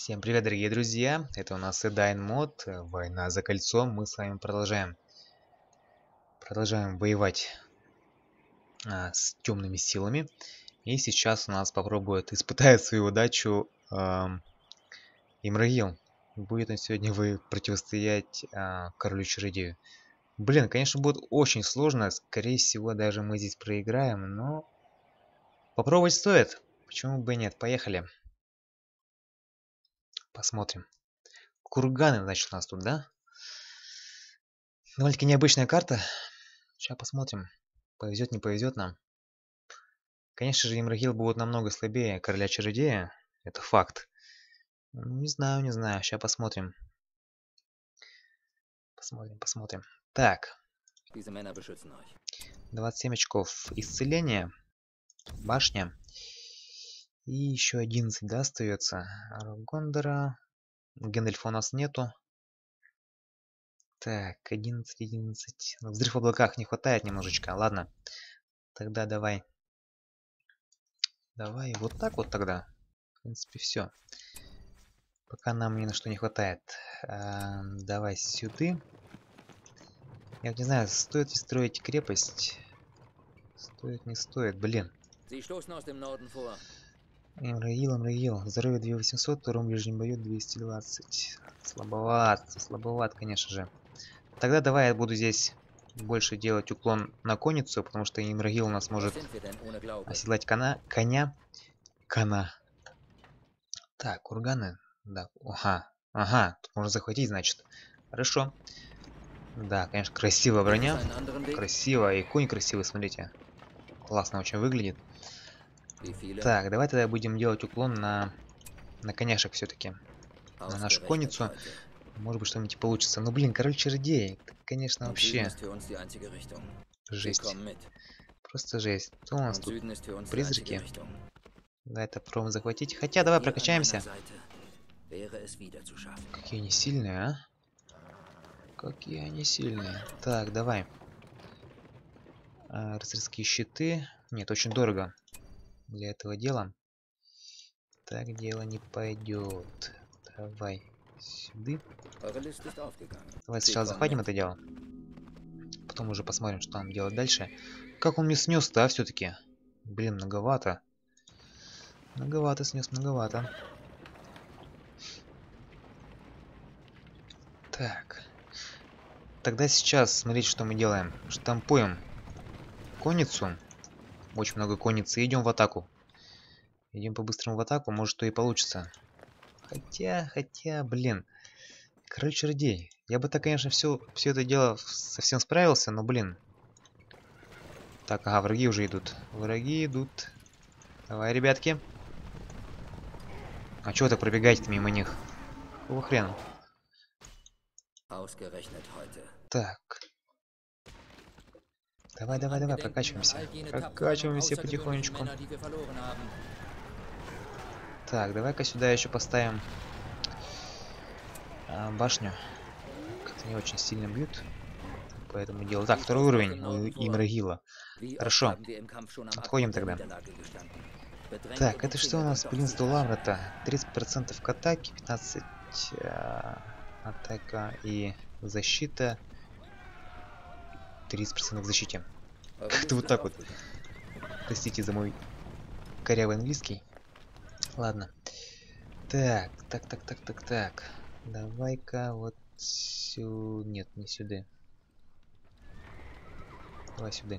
Всем привет, дорогие друзья! Это у нас Эдайн Мод, Война за кольцом. Мы с вами продолжаем. Продолжаем воевать а, с темными силами. И сейчас у нас попробует испытать свою удачу а, Имрагил. Будет он сегодня вы противостоять а, королю чародею. Блин, конечно, будет очень сложно. Скорее всего, даже мы здесь проиграем, но попробовать стоит. Почему бы и нет? Поехали. Посмотрим. Курганы, значит, у нас тут, да? Довольно-таки необычная карта. Сейчас посмотрим. Повезет, не повезет нам. Конечно же, Имрагил будет намного слабее короля чародея. Это факт. Не знаю, не знаю. Сейчас посмотрим. Посмотрим, посмотрим. Так. 27 очков исцеления. Башня. И еще 11, да, остается. Гондора. Гэндальфа у нас нету. Так, 11, 11. Взрыв в облаках не хватает немножечко. Ладно. Тогда давай. Давай вот так вот тогда. В принципе, все. Пока нам ни на что не хватает. А, давай сюда. Я не знаю, стоит ли строить крепость. Стоит, не стоит, блин. Имраил, Имраил. Здоровье 2800, втором ближнем бою 220. Слабоват, слабоват, конечно же. Тогда давай я буду здесь больше делать уклон на конницу, потому что Имрагил у нас может оседлать коня. Коня. Кона. Так, курганы. Да, ага. Ага, тут можно захватить, значит. Хорошо. Да, конечно, красивая броня. Красиво. И конь красивый, смотрите. Классно очень выглядит. Так, давай тогда будем делать уклон на, на коняшек все-таки. На нашу конницу. Может быть, что-нибудь получится. Ну, блин, король чародей. Это, конечно, вообще... Жесть. Просто жесть. Что у нас тут? Призраки. Да, это попробуем захватить. Хотя, давай прокачаемся. Какие они сильные, а? Какие они сильные. Так, давай. А, рыцарские щиты. Нет, очень дорого для этого дела. Так дело не пойдет. Давай сюда. Давай сначала захватим это дело. Потом уже посмотрим, что нам делать дальше. Как он мне снес-то, а, все-таки? Блин, многовато. Многовато снес, многовато. Так. Тогда сейчас, смотрите, что мы делаем. Штампуем конницу. Очень много конницы. Идем в атаку. Идем по-быстрому в атаку. Может, что и получится. Хотя, хотя, блин. Король чародей. Я бы так, конечно, все, все это дело совсем справился, но, блин. Так, ага, враги уже идут. Враги идут. Давай, ребятки. А чего так пробегаете мимо них? Какого хрена? Так. Давай, давай, давай, прокачиваемся. Прокачиваемся потихонечку. Так, давай-ка сюда еще поставим а, башню. Как-то не очень сильно бьют. Поэтому дело. Так, второй уровень у Имрагила. Хорошо. Отходим тогда. Так, это что у нас? Блинство Лаврата. 30% к атаке, 15 а, атака и защита. 30% к защите. А Как-то вот так вот. Простите за мой корявый английский. Ладно. Так, так, так, так, так, так. Давай-ка вот сюда. Нет, не сюда. Давай сюда.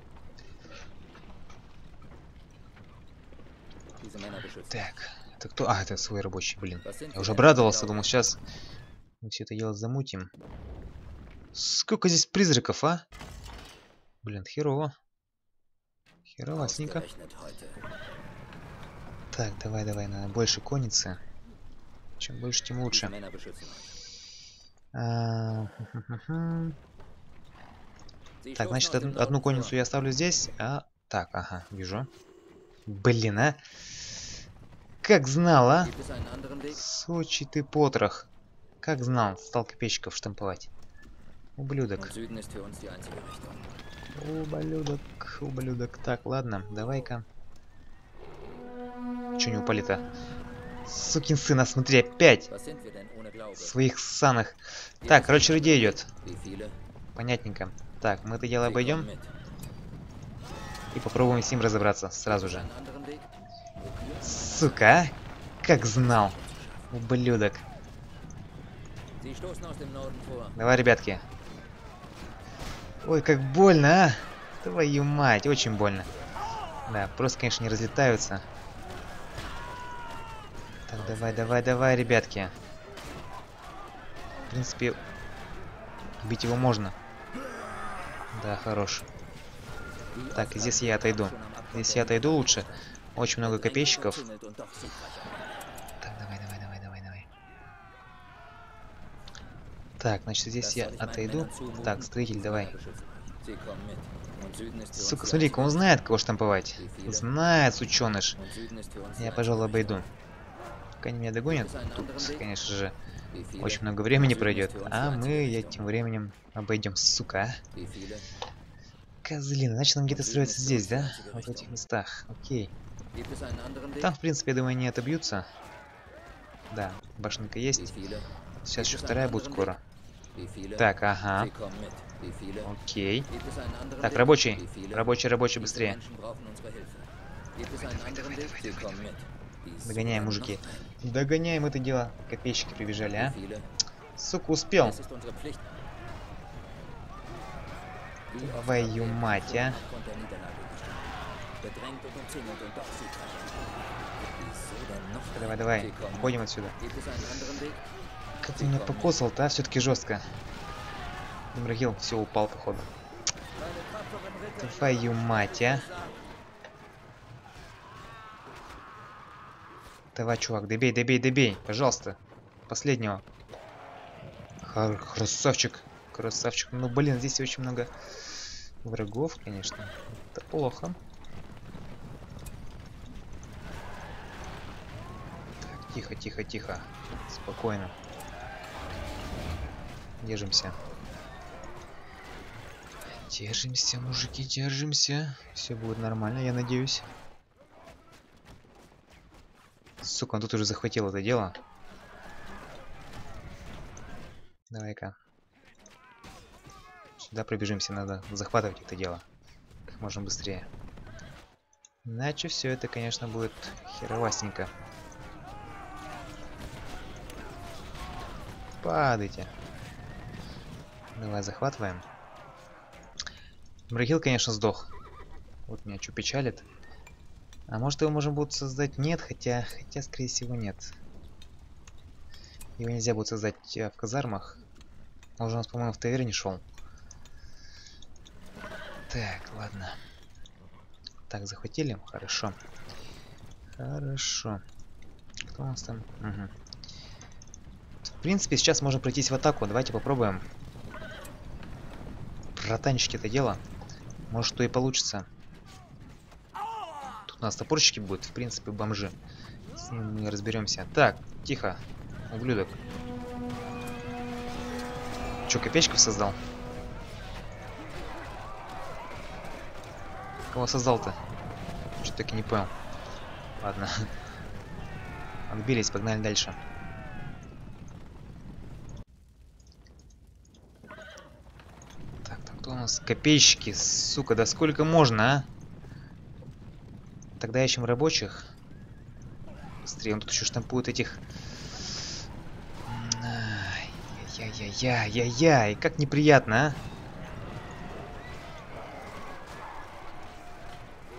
Так, это кто? А, это свой рабочий, блин. Я уже обрадовался, думал, сейчас мы все это дело замутим. Сколько здесь призраков, а? Блин, херово. Херовасненько. Так, давай, давай, надо больше конницы. Чем больше, тем лучше. А, так, значит, одну, одну конницу я оставлю здесь. А, так, ага, вижу. Блин, а. Как знал, а? Сочи ты потрох. Как знал, стал копейщиков штамповать. Ублюдок. Ублюдок, ублюдок. Так, ладно, давай-ка. Че не упали-то? Сукин сын, а смотри, опять! Своих санах. Так, короче, людей идет. Понятненько. Так, мы это дело обойдем и попробуем с ним разобраться сразу же. Сука, а? Как знал. Ублюдок. Давай, ребятки. Ой, как больно, а! Твою мать, очень больно. Да, просто, конечно, не разлетаются. Так, давай, давай, давай, ребятки. В принципе, бить его можно. Да, хорош. Так, здесь я отойду. Здесь я отойду лучше. Очень много копейщиков. Umzingelt und doch siegreich. Так, давай, давай, давай, давай, давай. Так, значит, здесь я отойду. Так, строитель, давай. Сука, смотри-ка, он знает, кого штамповать. Знает, сученыш. Я, пожалуй, обойду. Пока они меня догонят, тут, конечно же, очень много времени пройдет. А мы, я тем временем обойдем, сука. Козлина, значит, нам где-то für здесь, да? Вот в этих местах. Окей. Там, в принципе, я думаю, не отобьются. Да, башенка есть. Сейчас еще вторая будет скоро. Так, ага. Окей. Так, рабочий. Рабочий, рабочий, быстрее. Догоняем, мужики. Догоняем это дело. Копейщики прибежали, а? Сука, успел. Твою мать, а? Давай, давай, уходим отсюда. Как ты меня покосал-то, а? Все-таки жестко. Имрагил, все, упал, походу. Твою мать, а? Давай, чувак, добей, добей, добей, пожалуйста. Последнего. Хар- красавчик, красавчик. Ну, блин, здесь очень много врагов, конечно. Это плохо. Тихо, тихо, тихо. Спокойно. Держимся. Держимся, мужики, держимся. Все будет нормально, я надеюсь. Сука, он тут уже захватил это дело. Давай-ка. Сюда пробежимся, надо захватывать это дело. Как можно быстрее. Иначе все это, конечно, будет херовастенько. Падайте. Давай захватываем. Мрагил, конечно, сдох. Вот меня что печалит. А может его можно будет создать? Нет, хотя, хотя, скорее всего, нет. Его нельзя будет создать э, в казармах. Он уже у нас, по-моему, в таверне шел. Так, ладно. Так, захватили? Хорошо. Хорошо. Кто у нас там? Мгм. В принципе, сейчас можно пройтись в атаку. Давайте попробуем. Протанчики это дело. Может, что и получится. Тут у нас топорщики будут, в принципе, бомжи. С ними мы разберемся. Так, тихо, ублюдок. Че, копеечков создал? Кого создал-то? Что так и не понял. Ладно. Отбились, погнали дальше. Так, так, кто у нас? Копейщики, сука, да сколько можно, а? Тогда ищем рабочих. Быстрее, он тут еще штампует этих... Яй-яй-яй-яй-яй, как неприятно, а?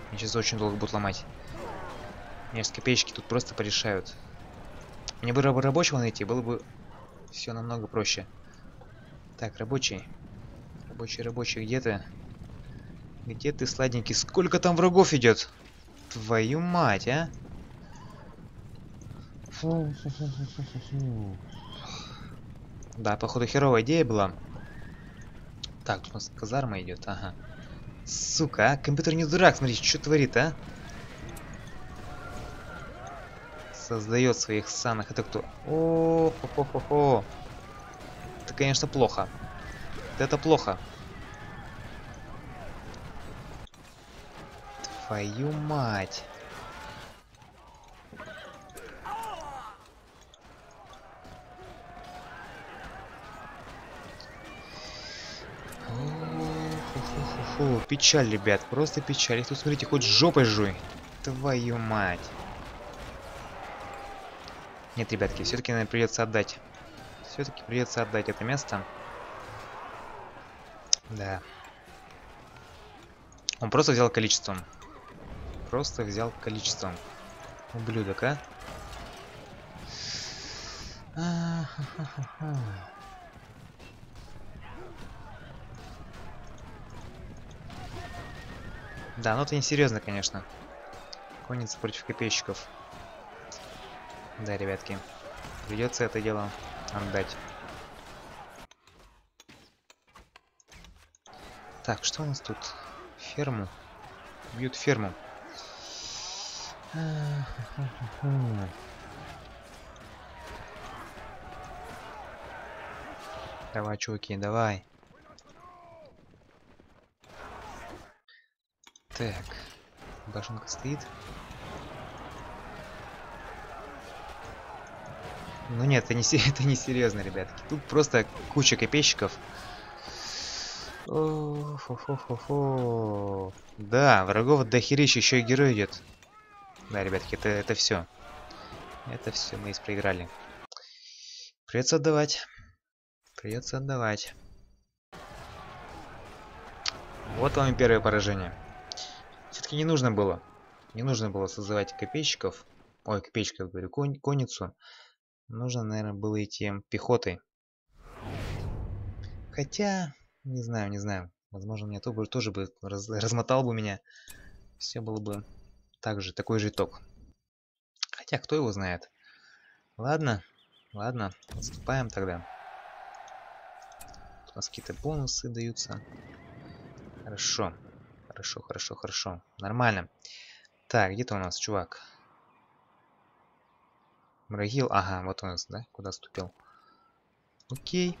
Мне сейчас очень долго будут ломать. Мне сейчас копеечки тут просто порешают. Мне бы раб- рабочего найти, было бы все намного проще. Так, рабочий. Рабочий, рабочий, где ты? Где ты, сладенький? Сколько там врагов идет? Твою мать, а? Фу, фу, фу. Да, походу херовая идея была. Так, тут у нас казарма идет, ага. Сука, а? Компьютер не дурак, смотри, что творит, а? Создает своих санных. Это кто? О, хо хо хо хо Это, конечно, плохо это плохо. Твою мать. Фу, печаль, ребят, просто печаль. Их тут, смотрите, хоть жопой жуй. Твою мать. Нет, ребятки, все-таки, наверное, придется отдать. Все-таки придется отдать это место. Да. Он просто взял количеством. Просто взял количеством. Ублюдок, а? Да, ну это не серьезно, конечно. Конница против копейщиков. Да, ребятки. Придется это дело отдать. Так, что у нас тут? Ферму. Бьют ферму. Давай, чуваки, давай. Так. Башенка стоит. Ну нет, это не, это не серьезно, ребятки. Тут просто куча копейщиков. О, фу -фу -фу -фу. Да, врагов дохерища, еще и герой идет. Да, ребятки, это, это все. Это все, мы проиграли. Придется отдавать. Придется отдавать. Вот вам и первое поражение. Все-таки не нужно было. Не нужно было созывать копейщиков. Ой, копейщиков, говорю, кон конницу. Нужно, наверное, было идти пехотой. Хотя, не знаю, не знаю. Возможно, мне тоже, тоже бы раз, размотал бы меня. Все было бы так же, такой же итог. Хотя, кто его знает. Ладно, ладно, отступаем тогда. у нас какие-то бонусы даются. Хорошо. Хорошо, хорошо, хорошо. Нормально. Так, где-то у нас чувак. Мрагил. Ага, вот у нас, да? Куда ступил? Окей.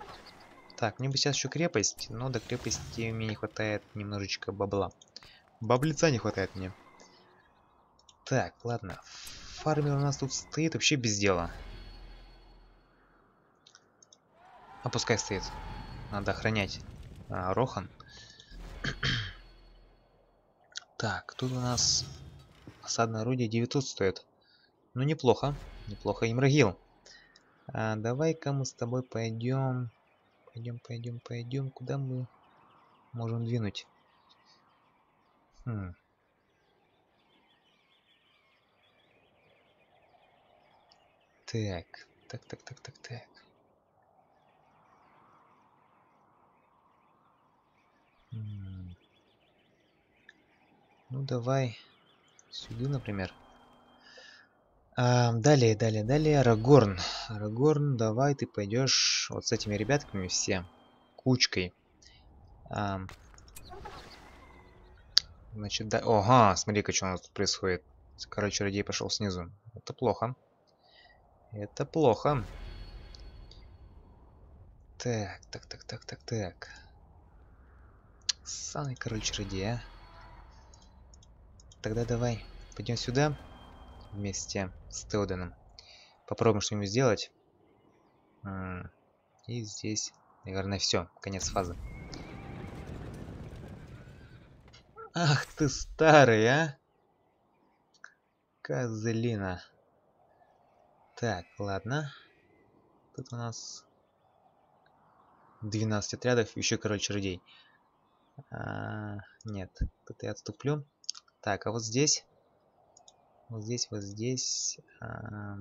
Так, мне бы сейчас еще крепость, но до крепости мне не хватает немножечко бабла. Баблица не хватает мне. Так, ладно. Фармер у нас тут стоит вообще без дела. А пускай стоит. Надо охранять а, Рохан. Так, тут у нас осадное орудие 900 стоит. Ну, неплохо. Неплохо. Имрагил. А, Давай-ка мы с тобой пойдем. Пойдем, пойдем, пойдем. Куда мы можем двинуть? Хм. Так, так, так, так, так, так. Ну, давай сюда, например. А, далее, далее, далее. Арагорн. Арагорн, давай ты пойдешь вот с этими ребятками все. Кучкой. А, значит, да... Ага, смотри-ка, что у нас тут происходит. Короче, радей пошел снизу. Это плохо. Это плохо. Так, так, так, так, так, так. Самый король чародей, а. Тогда давай, пойдем сюда вместе с Теоденом. Попробуем что-нибудь сделать. И здесь, наверное, все. Конец фазы. Ах ты старый, а! Козлина. Так, ладно. Тут у нас 12 отрядов, еще, короче, чародей. А, нет, тут я отступлю. Так, а вот здесь, вот здесь, вот здесь, а...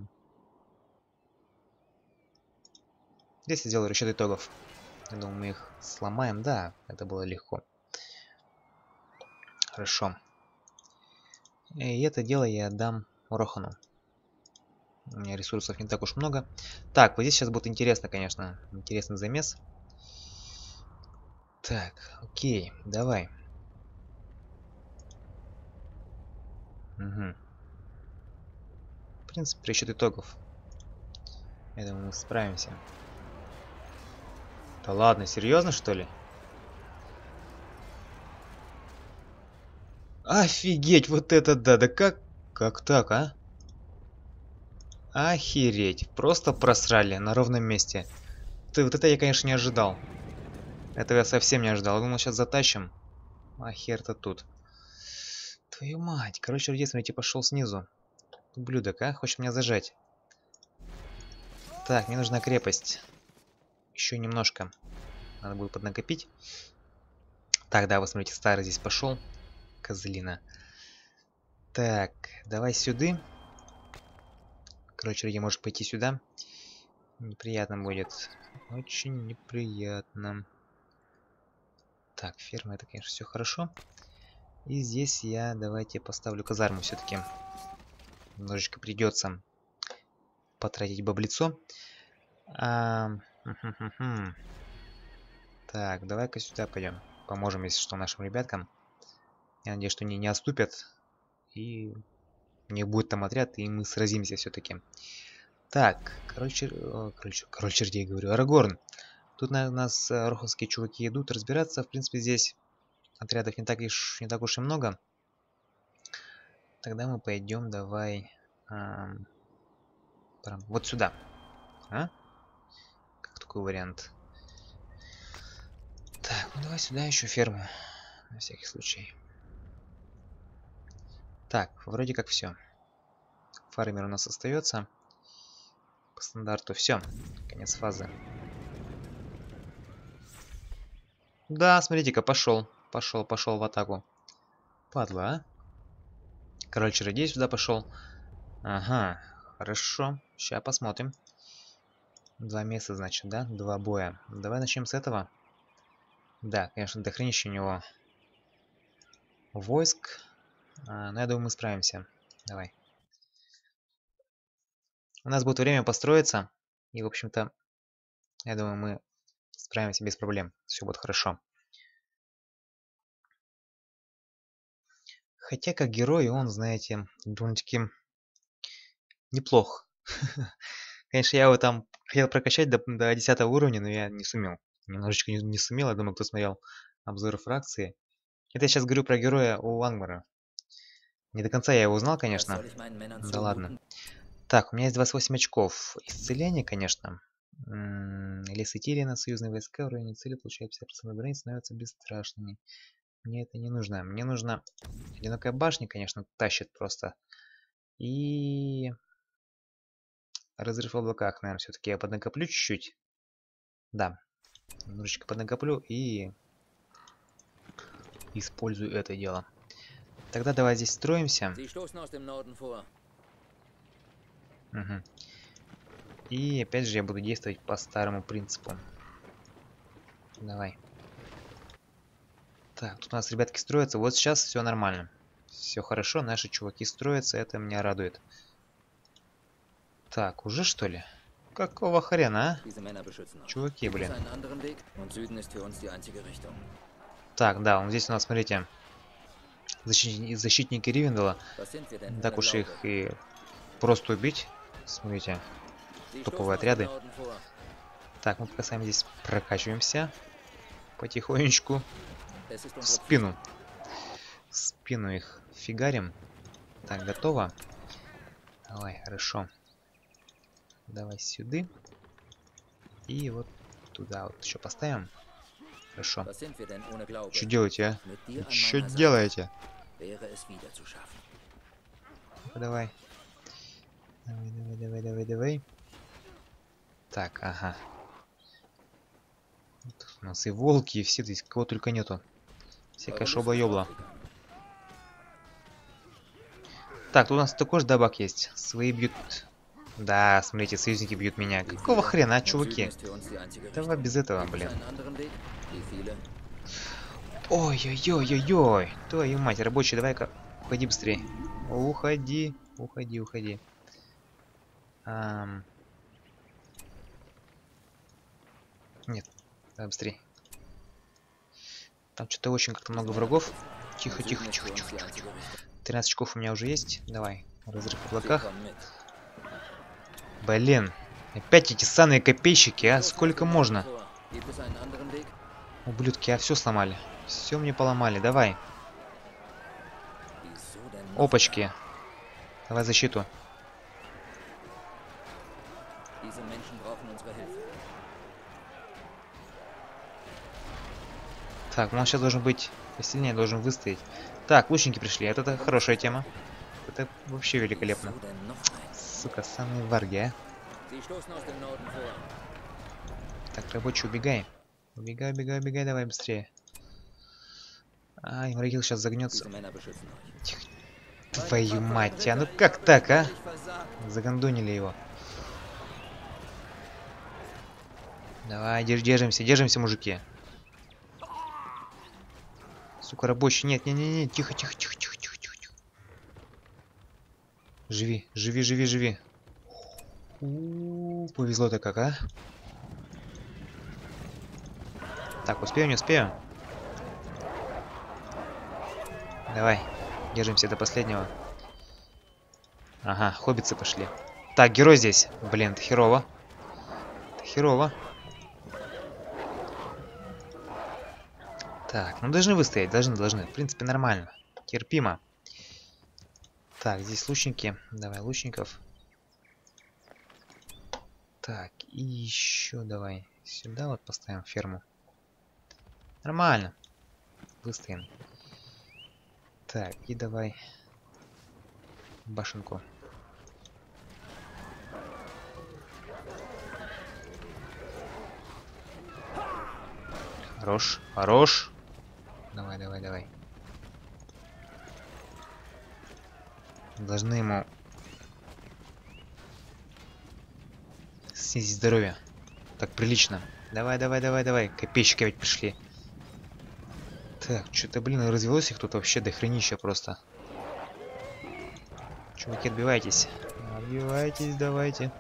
здесь я сделаю расчет итогов. Я думаю, мы их сломаем. Да, это было легко. Хорошо. И это дело я отдам Рохану. У меня ресурсов не так уж много. Так, вот здесь сейчас будет интересно, конечно. Интересный замес. Так, окей, давай. Угу. В принципе, расчет итогов. Я думаю, мы справимся. Да ладно, серьезно что ли? Офигеть, вот это да, да как, как так, а? Охереть, просто просрали на ровном месте. Ты, вот это я, конечно, не ожидал. Этого я совсем не ожидал. Думал, сейчас затащим. А хер-то тут. Твою мать. Короче, людей, смотрите, пошел снизу. Ублюдок, а? Хочет меня зажать. Так, мне нужна крепость. Еще немножко. Надо будет поднакопить. Так, да, вы смотрите, старый здесь пошел. Козлина. Так, давай сюда. Короче, люди может пойти сюда. Неприятно будет. Очень неприятно. Так, ферма, это, конечно, все хорошо. И здесь я, давайте, поставлю казарму все-таки. Немножечко придется потратить баблицо. А, так, давай-ка сюда пойдем. Поможем, если что, нашим ребяткам. Я надеюсь, что они не отступят. И у них будет там отряд, и мы сразимся все-таки. Так, короче, короче, король чердей говорю, Арагорн. Тут на нас э, роховские чуваки идут разбираться. В принципе, здесь отрядов не так, лишь, не так уж и много. Тогда мы пойдем, давай, эм, вот сюда. А? Как такой вариант? Так, ну давай сюда еще ферму. На всякий случай. Так, вроде как все. Фармер у нас остается. По стандарту все. Конец фазы. Да, смотрите-ка, пошел. Пошел, пошел в атаку. Падла, а? Король чародей сюда пошел. Ага, хорошо. Сейчас посмотрим. Два места, значит, да? Два боя. Давай начнем с этого. Да, конечно, дохренище у него войск. А, но я думаю, мы справимся. Давай. У нас будет время построиться. И, в общем-то, я думаю, мы Справимся без проблем. Все будет хорошо. Хотя, как герой, он, знаете, довольно-таки неплох. Конечно, я его там хотел прокачать до, до 10 уровня, но я не сумел. Немножечко не, не сумел. Я думаю, кто смотрел обзоры фракции. Это я сейчас говорю про героя у Ангмара. Не до конца я его узнал, конечно. Да ладно. Так, у меня есть 28 очков. Исцеление, конечно. Лес Этирина, союзные войска в районе цели получают 50% брони, становятся бесстрашными. Мне это не нужно. Мне нужно... Одинокая башня, конечно, тащит просто. И... Разрыв в облаках, наверное, все-таки я поднакоплю чуть-чуть. Да. Немножечко поднакоплю и... Использую это дело. Тогда давай здесь строимся. Угу. И опять же я буду действовать по старому принципу. Давай. Так, тут у нас ребятки строятся. Вот сейчас все нормально. Все хорошо, наши чуваки строятся, это меня радует. Так, уже что ли? Какого хрена, а? Чуваки, блин. Так, да, он здесь у нас, смотрите, защитники, защитники Ривендела. Так уж их и просто убить. Смотрите, топовые отряды. Так, мы пока сами здесь прокачиваемся. Потихонечку. В спину. В спину их фигарим. Так, готово. Давай, хорошо. Давай сюда. И вот туда вот еще поставим. Хорошо. Что делаете, а? Что делаете? Давай. Давай, давай, давай, давай, давай. Так, ага. Тут у нас и волки, и все здесь, кого только нету. Всякая шоба-ёбла. Так, тут у нас такой же дабак есть. Свои бьют... Да, смотрите, союзники бьют меня. Какого хрена, чуваки? Давай без этого, блин. Ой-ой-ой-ой-ой. Твою мать, рабочий, давай-ка. Уходи быстрее. Уходи, уходи, уходи. Ам... Нет, давай быстрее. Там что-то очень как-то много врагов. Тихо, тихо, тихо, тихо, тихо, тихо. 13 очков у меня уже есть. Давай, разрыв в облаках. Блин, опять эти санные копейщики, а? Сколько можно? Ублюдки, а все сломали. Все мне поломали, давай. Опачки. Давай защиту. Так, нас сейчас должен быть Посильнее должен выстоять. Так, лучники пришли. Это, это хорошая тема. Это вообще великолепно. Сука, самые варги, а. Так, рабочий, убегай. Убегай, убегай, убегай, давай быстрее. Ай, Мрагил сейчас загнется. Euch. Твою мать, а ну как так, а? Загандонили его. Давай, держ- держимся, держимся, мужики. Сука, рабочий, нет, не, не, не, тихо, тихо, тихо, тихо, тихо, тихо. Живи, живи, живи, живи. У, Повезло-то как, а? Так, успею, не успею? Давай, держимся до последнего. Ага, хоббицы пошли. Так, герой здесь. Блин, это херово. Херово. Так, ну должны выстоять, должны, должны. В принципе, нормально. Терпимо. Так, здесь лучники. Давай лучников. Так, и еще давай сюда вот поставим ферму. Нормально. Выстоим. Так, и давай башенку. Хорош, хорош. Давай, давай, давай. Должны ему снизить здоровье. Так прилично. Давай, давай, давай, давай. Копейщики ведь пришли. Так, что-то, блин, развелось их тут вообще до хренища просто. Чуваки, отбивайтесь. Отбивайтесь, давайте.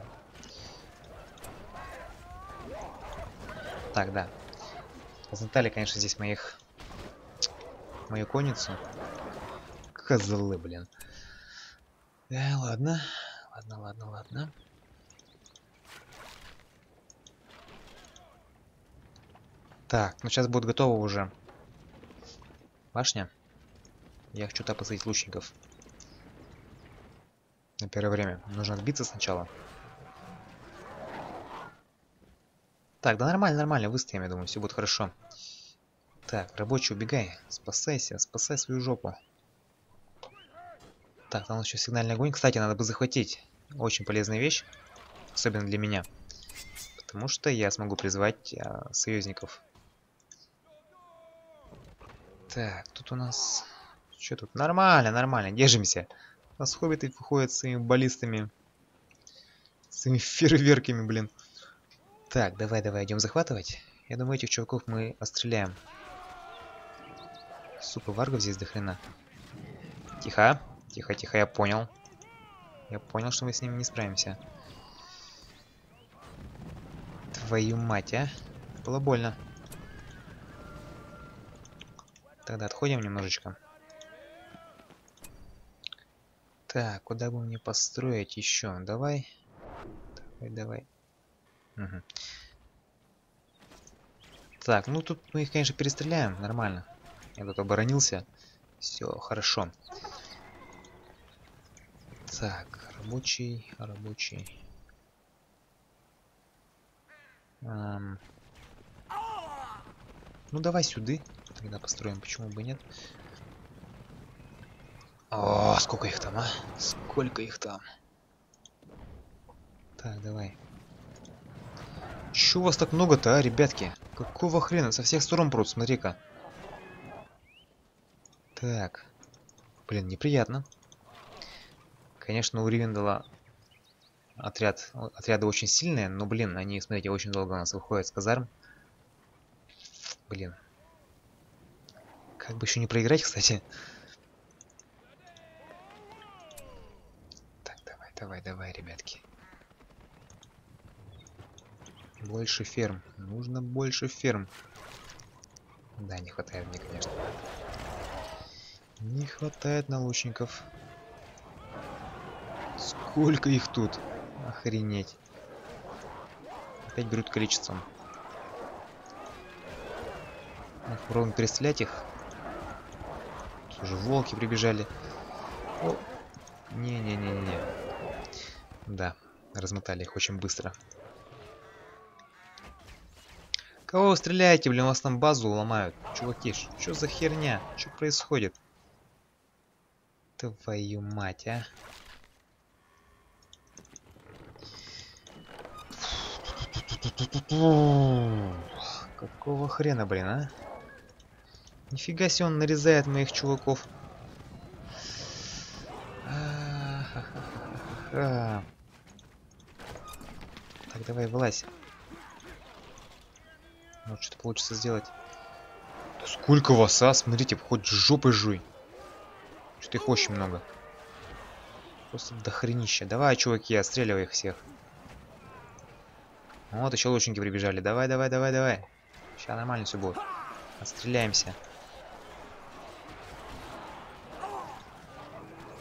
Так, да. Размотали, конечно, здесь моих... Мою конницу. Козлы, блин. Да, ладно. Ладно, ладно, ладно. Так, ну сейчас будет готово уже. Башня. Я хочу туда посадить лучников. На первое время. Нужно отбиться сначала. Так, да нормально, нормально, выстоим, я думаю, все будет хорошо. Так, рабочий, убегай. Спасайся, спасай свою жопу. Так, там еще сигнальный огонь. Кстати, надо бы захватить. Очень полезная вещь. Особенно для меня. Потому что я смогу призвать а, союзников. Так, тут у нас... Что тут? Нормально, нормально, держимся. У нас хоббиты выходят своими баллистами. Своими фейерверками, блин. Так, давай, давай, идем захватывать. Я думаю, этих чуваков мы отстреляем. Супа варгов здесь до хрена. Тихо, тихо, тихо, я понял. Я понял, что мы с ними не справимся. Твою мать, а? Было больно. Тогда отходим немножечко. Так, куда бы мне построить еще? Давай. Давай, давай. Мгм. Так, ну тут мы их, конечно, перестреляем. Нормально. Я тут оборонился. Все, хорошо. Так, рабочий, рабочий. Ам. Ну давай сюда. Тогда построим, почему бы нет. О, сколько их там, а? Сколько их там? Так, давай. Чё у вас так много-то, а, ребятки? Какого хрена? Со всех сторон прут, смотри-ка. Так. Блин, неприятно. Конечно, у Ривендала отряд, отряды очень сильные, но, блин, они, смотрите, очень долго у нас выходят с казарм. Блин. Как бы еще не проиграть, кстати. Так, давай, давай, давай, ребятки. Больше ферм. Нужно больше ферм. Да, не хватает мне, конечно. Не хватает налучников. Сколько их тут? Охренеть. Опять берут количеством. Ну, Попробуем перестрелять их. Тут уже волки прибежали. Не-не-не-не. Да, размотали их очень быстро. Кого вы стреляете, блин, у вас там базу ломают. Чуваки, что за херня? Что происходит? Твою мать, а. Какого хрена, блин, а? Нифига себе он нарезает моих чуваков. Так, давай, вылазь. Может, что-то получится сделать. Сколько вас, а? Смотрите, хоть жопой жуй. Что-то их очень много. Просто дохренища. Давай, чуваки, отстреливай их всех. Вот, еще лучники прибежали. Давай, давай, давай, давай. Сейчас нормально все будет. Отстреляемся.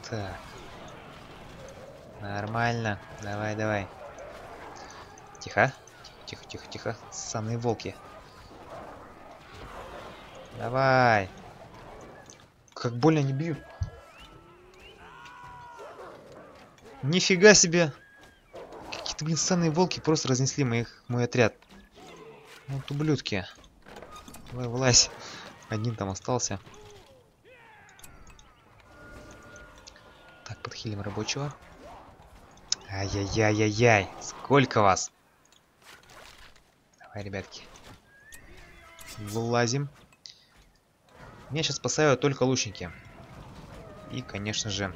Так. Нормально. Давай, давай. Тихо. Тихо, тихо, тихо. Санные волки. Давай. Как больно они бьют. Нифига себе. Какие-то, блин, санные волки просто разнесли моих, мой отряд. Вот ублюдки. Давай, вылазь. Один там остался. Так, подхилим рабочего. Ай-яй-яй-яй-яй. Сколько вас? Давай, ребятки. Вылазим. Меня сейчас спасают только лучники. И, конечно же,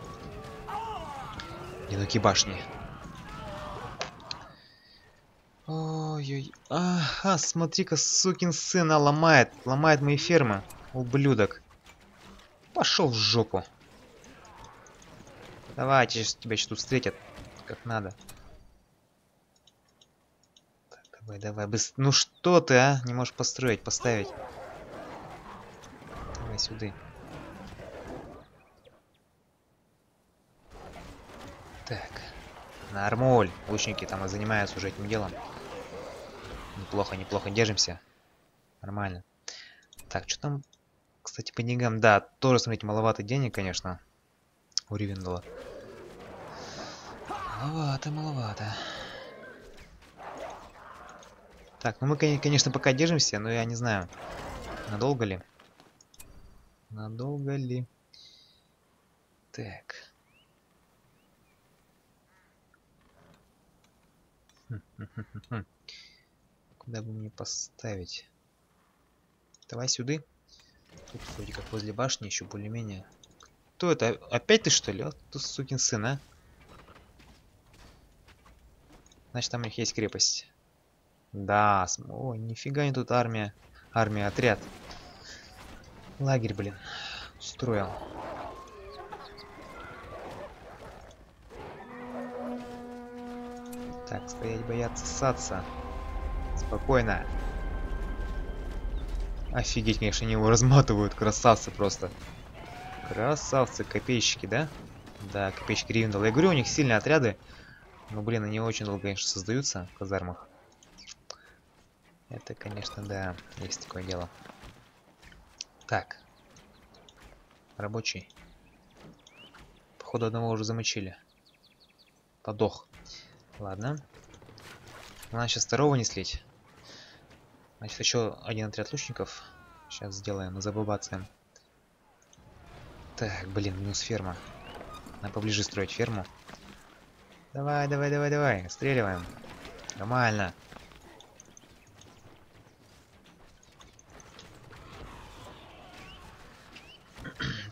Ленуки башни. Ой-ой. Ага, смотри-ка, сукин сын, а ломает. Ломает мои фермы. Ублюдок. Пошел в жопу. Давайте, тебя сейчас тут встретят как надо. Так, давай, давай, быстро. Ну что ты, а? Не можешь построить, поставить. Давай сюда. Так. Нормуль. Лучники там и занимаются уже этим делом. Неплохо, неплохо держимся. Нормально. Так, что там, кстати, по деньгам? Да, тоже, смотрите, маловато денег, конечно, у Ривендала. Маловато, маловато. Так, ну мы, конечно, пока держимся, но я не знаю, надолго ли. Надолго ли? Так. Куда бы мне поставить? Давай сюда. Тут вроде как возле башни еще более-менее. Кто это? Опять ты что ли? Вот тут сукин сын, а? Значит, там у них есть крепость. Да, о, нифига не тут армия. Армия, отряд. Лагерь, блин. Строил. Так, стоять, бояться, ссаться. Спокойно. Офигеть, конечно, они его разматывают. Красавцы просто. Красавцы, копейщики, да? Да, копейщики Ривендала. Я говорю, у них сильные отряды. Ну, блин, они очень долго, конечно, создаются в казармах. Это, конечно, да, есть такое дело. Так. Рабочий. Походу, одного уже замочили. Подох. Ладно. Надо сейчас второго не слить. Значит, еще один отряд лучников. Сейчас сделаем, забабацаем. Так, блин, минус ферма. Надо поближе строить ферму. Давай, давай, давай, давай. Стреливаем. Нормально.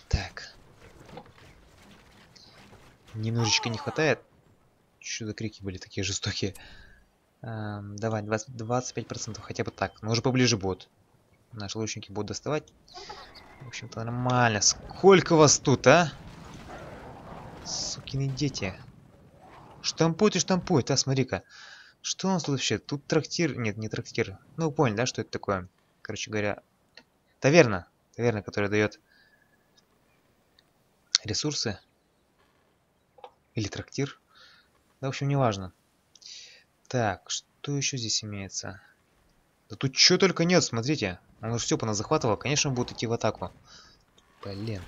так. Немножечко не хватает. Что за крики были такие жестокие? Эм, давай, 20, 25% хотя бы так. Но уже поближе будут. Наши лучники будут доставать. В общем-то, нормально. Сколько вас тут, а? Сукины дети. Штампует и штампует, а смотри-ка. Что у нас тут вообще? Тут трактир... Нет, не трактир. Ну, вы поняли, да, что это такое? Короче говоря, таверна. Таверна, которая дает ресурсы. Или трактир. Да, в общем, неважно. Так, что еще здесь имеется? Да тут что только нет, смотрите. Он уже все по нас захватывал. Конечно, он будет идти в атаку. Блин.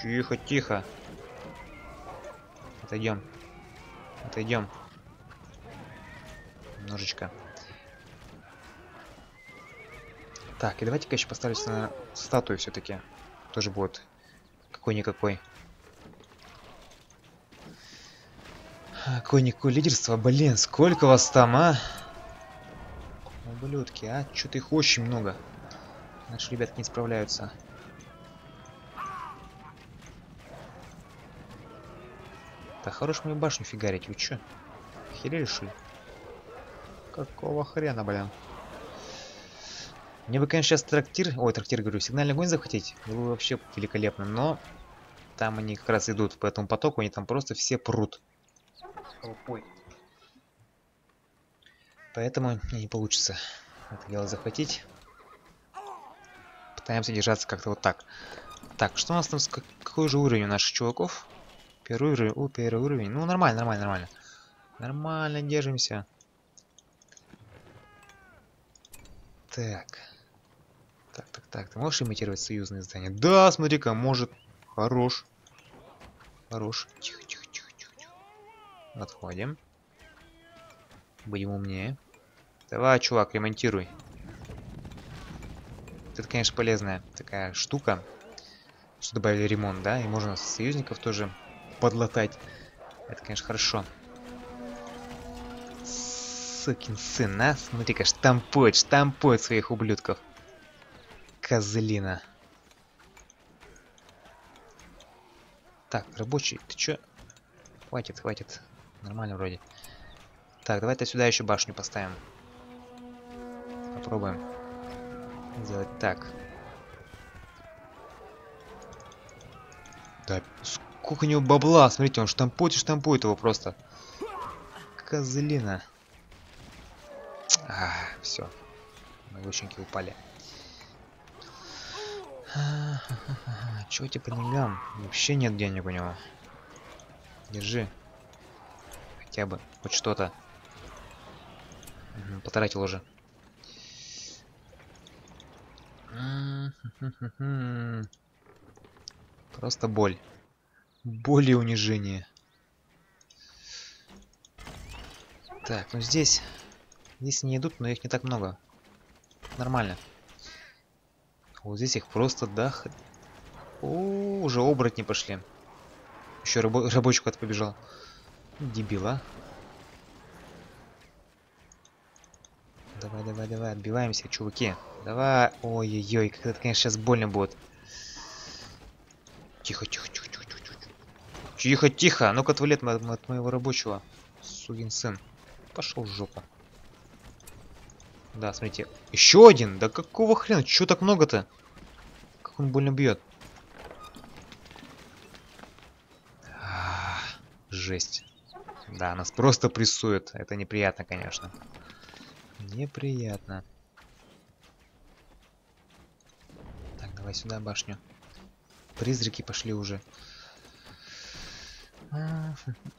Тихо, тихо. Отойдем. Отойдем. Немножечко. Так, и давайте-ка еще поставлю на статую все-таки. Тоже будет какой-никакой. А, Какое-никакое лидерство. Блин, сколько вас там, а? Ублюдки, а? Что-то их очень много. Наши ребятки не справляются. Да хорош мою башню фигарить, вы чё? Херели, что ли? Какого хрена, блин? Мне бы, конечно, сейчас трактир... Ой, трактир, говорю, сигнальный огонь захватить. Было бы вообще великолепно, но... Там они как раз идут по этому потоку, они там просто все прут. Толпой. Поэтому не получится это дело захватить. Пытаемся держаться как-то вот так. Так, что у нас там, какой же уровень у наших чуваков? Первый уровень, о, первый уровень. Ну, нормально, нормально, нормально. Нормально держимся. Так. Так. Ты можешь имитировать союзные здания? Да, смотри-ка, может. Хорош. Хорош. Тихо, тихо, тихо, тихо. Отходим. Будем умнее. Давай, чувак, ремонтируй. Это, конечно, полезная такая штука. Что добавили ремонт, да? И можно союзников тоже подлатать. Это, конечно, хорошо. Сукин сын, а? Смотри-ка, штампует, штампует своих ублюдков. Козлина. Так, рабочий, ты чё? Хватит, хватит. Нормально вроде. Так, давай-то сюда еще башню поставим. Попробуем. Сделать так. Да, сколько у него бабла, смотрите, он штампует и штампует его просто. Козлина. А, все. Мои лучники упали. Чего тебе по деньгам? Вообще нет денег у него. Держи. Хотя бы хоть что-то. Потратил уже. Просто боль. Боль и унижение. Так, ну здесь... Здесь не идут, но их не так много. Нормально. Вот здесь их просто дах... О, уже оборотни пошли. Еще рабо рабочий куда-то побежал. Дебила. Давай, давай, давай, отбиваемся, чуваки. Давай. Ой-ой-ой, как это, конечно, сейчас больно будет. Тихо, тихо, тихо, тихо, тихо, тихо. Тихо, тихо. Ну-ка, отвали от, от моего рабочего. Сугин сын. Пошел в жопу. Да, смотрите. Еще один. Да какого хрена? Чего так много-то? Как он больно бьет. Жесть. Да, нас просто прессует. Это неприятно, конечно. Неприятно. Так, давай сюда башню. Призраки пошли уже.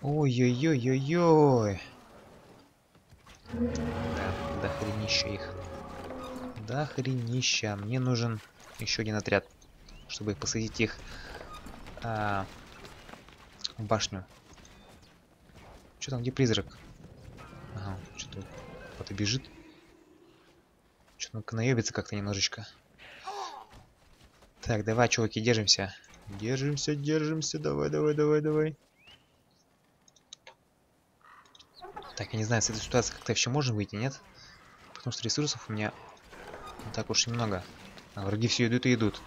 Ой-ой-ой-ой-ой. Да, до хренища их. До хренища. Мне нужен еще один отряд, чтобы посадить их а, в башню. Что там, где призрак? Ага, что-то кто-то бежит. Что-то наебится как-то немножечко. Так, давай, чуваки, держимся. Держимся, держимся. Давай, давай, давай, давай. Так, я не знаю, с этой ситуации как-то вообще можно выйти, нет? Потому что ресурсов у меня не так уж и много. А враги все идут и идут.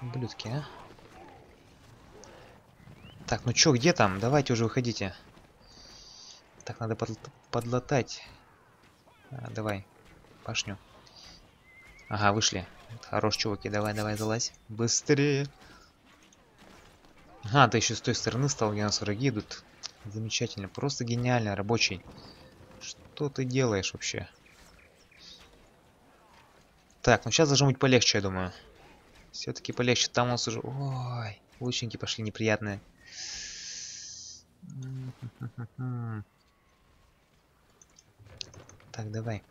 Блюдки, а? Так, ну чё, где там? Давайте уже выходите. Так, надо подл- подлатать. А, давай, башню. Ага, вышли. Хорош, чуваки, давай, давай, залазь. Быстрее. Ага, ты еще с той стороны стал, где у нас враги идут. Замечательно, просто гениально, рабочий. Что ты делаешь вообще? Так, ну сейчас должно быть полегче, я думаю. Все-таки полегче. Там у нас уже... Ой, лучники пошли неприятные. Так, давай.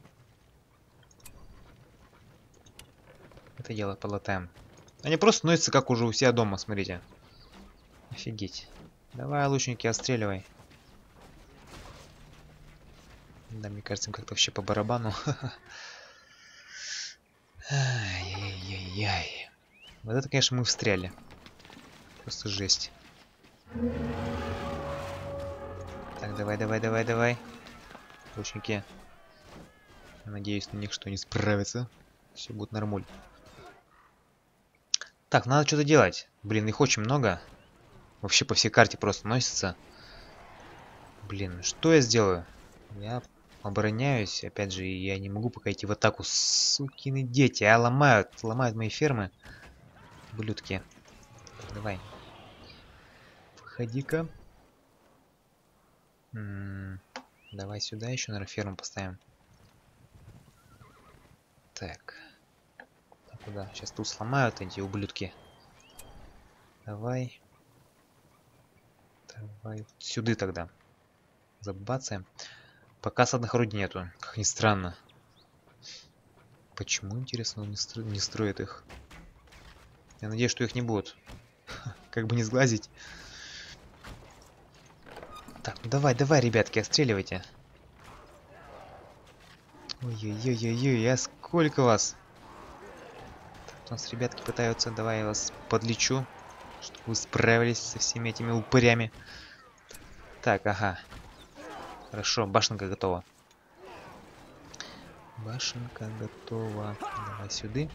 Это дело полатаем. Они просто носятся, как уже у себя дома, смотрите. Офигеть. Давай, лучники, отстреливай. Да, мне кажется, им как-то вообще по барабану. Ай-яй-яй-яй. Вот это, конечно, мы встряли. Просто жесть. Так, давай, давай, давай, давай. Лучники. Надеюсь, на них что не справится. Все будет нормуль. Так, надо что-то делать. Блин, их очень много. Вообще по всей карте просто носится. Блин, что я сделаю? Я обороняюсь. Опять же, я не могу пока идти в атаку. Сукины дети, а ломают, ломают мои фермы. Блюдки. Давай. Выходи-ка. Давай сюда еще, наверное, ферму поставим. Так. так куда? Сейчас тут сломают эти ублюдки. Давай. Давай. Сюда тогда. Забацаем. Пока садных орудий нету. Как ни странно. Почему, интересно, он не, стро... строит их? Я надеюсь, что их не будет. как бы не сглазить. Так, ну давай, давай, ребятки, отстреливайте. Ой-ой-ой-ой-ой, а сколько вас? Так, у нас ребятки пытаются, давай я вас подлечу, чтобы вы справились со всеми этими упырями. Так, ага. Хорошо, башенка готова. Башенка готова. Давай сюда.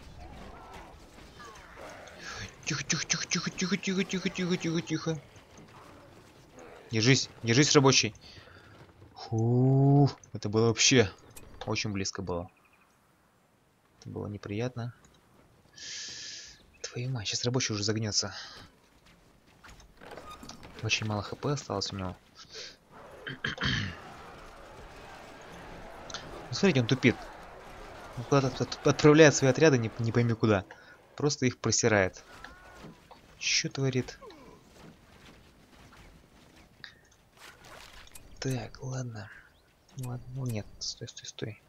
Тихо, тихо, тихо, тихо, тихо, тихо, тихо, тихо, тихо, тихо. Держись, держись, рабочий. Фу, это было вообще очень близко было. Это было неприятно. Твою мать, сейчас рабочий уже загнется. Очень мало хп осталось у него. Смотрите, он тупит. Он куда-то отправляет свои отряды, не, не пойми куда. Просто их просирает. Что творит? Так, ладно. Ладно, ну нет, стой, стой, стой.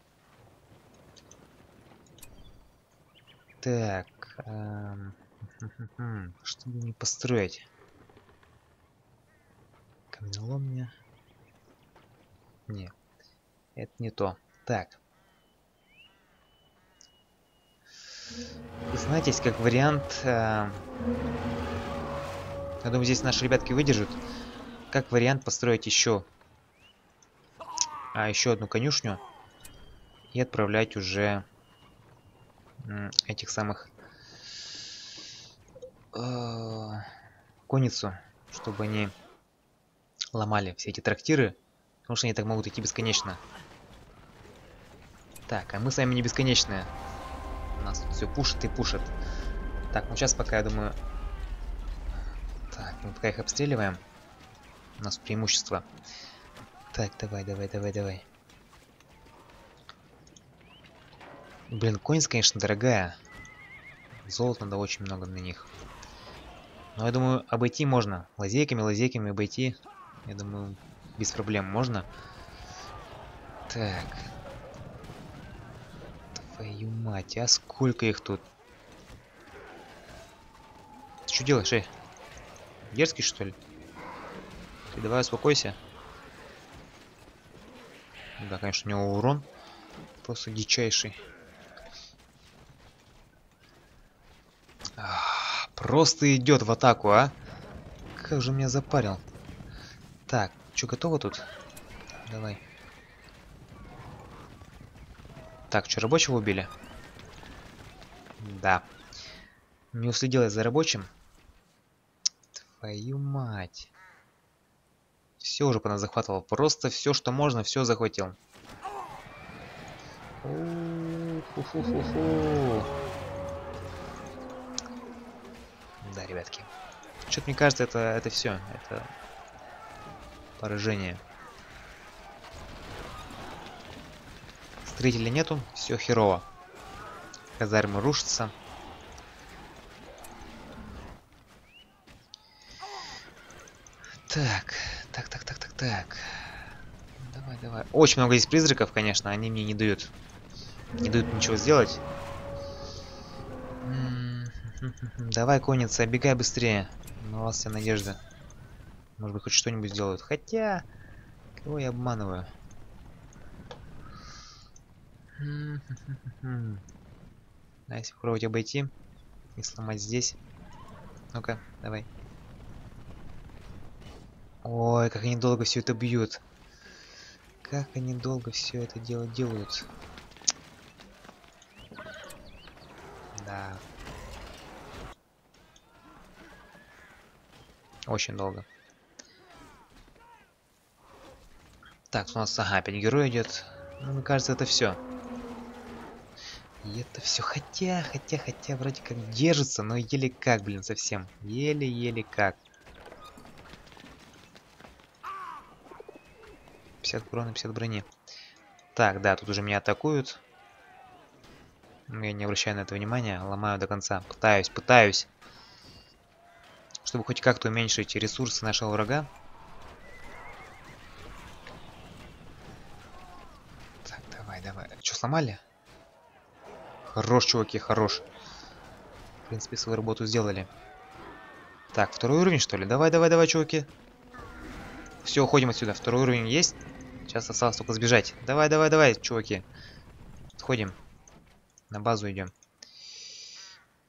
Так, эм, что мне построить? Каменоломня. Не, это не то. Так. Знаете, есть как вариант... Э, я думаю, здесь наши ребятки выдержат. Как вариант построить еще а еще одну конюшню и отправлять уже этих самых э, конницу, чтобы они ломали все эти трактиры, потому что они так могут идти бесконечно. Так, а мы с вами не бесконечные. Нас тут все пушит и пушит. Так, ну сейчас пока, я думаю... Так, мы пока их обстреливаем. У нас преимущество. Так, давай, давай, давай, давай. Блин, конец, конечно, дорогая. Золота надо очень много на них. Но я думаю, обойти можно. Лазейками, лазейками обойти. Я думаю, без проблем можно. Так. Твою мать, а сколько их тут? Ты что делаешь, эй? Дерзкий, что ли? Ты давай успокойся. Да, конечно, у него урон просто дичайший. Ах, просто идет в атаку, а? Как же меня запарил. Так, что, готово тут? Давай. Так, что, рабочего убили? Да. Не уследил я за рабочим. Твою мать. Все уже по нас захватывал. Просто все, что можно, все захватил. Да, ребятки. Что-то мне кажется, это, это все. Это поражение. Строителя нету, все херово. Казармы рушатся. Так, так, так, так, так, так. Давай, давай. Очень много здесь призраков, конечно, они мне не дают. Не дают ничего сделать. Давай, конница, бегай быстрее. У вас вся надежда. Может быть, хоть что-нибудь сделают. Хотя, кого я обманываю? А если попробовать обойти и сломать здесь? Ну-ка, давай. Ой, как они долго все это бьют. Как они долго все это дело делают. Да. Очень долго. Так, у нас, ага, опять герой идет. Ну, мне кажется, это все. И это все. Хотя, хотя, хотя, вроде как держится, но еле как, блин, совсем. Еле-еле как. 50 урона, 50 брони. Так, да, тут уже меня атакуют. Я не обращаю на это внимания, ломаю до конца. Пытаюсь, пытаюсь. Чтобы хоть как-то уменьшить ресурсы нашего врага. Так, давай, давай. Что, сломали? Хорош, чуваки, хорош. В принципе, свою работу сделали. Так, второй уровень, что ли? Давай, давай, давай, чуваки. Все, уходим отсюда. Второй уровень есть. Сейчас осталось только сбежать. Давай, давай, давай, чуваки. Сходим. На базу идем.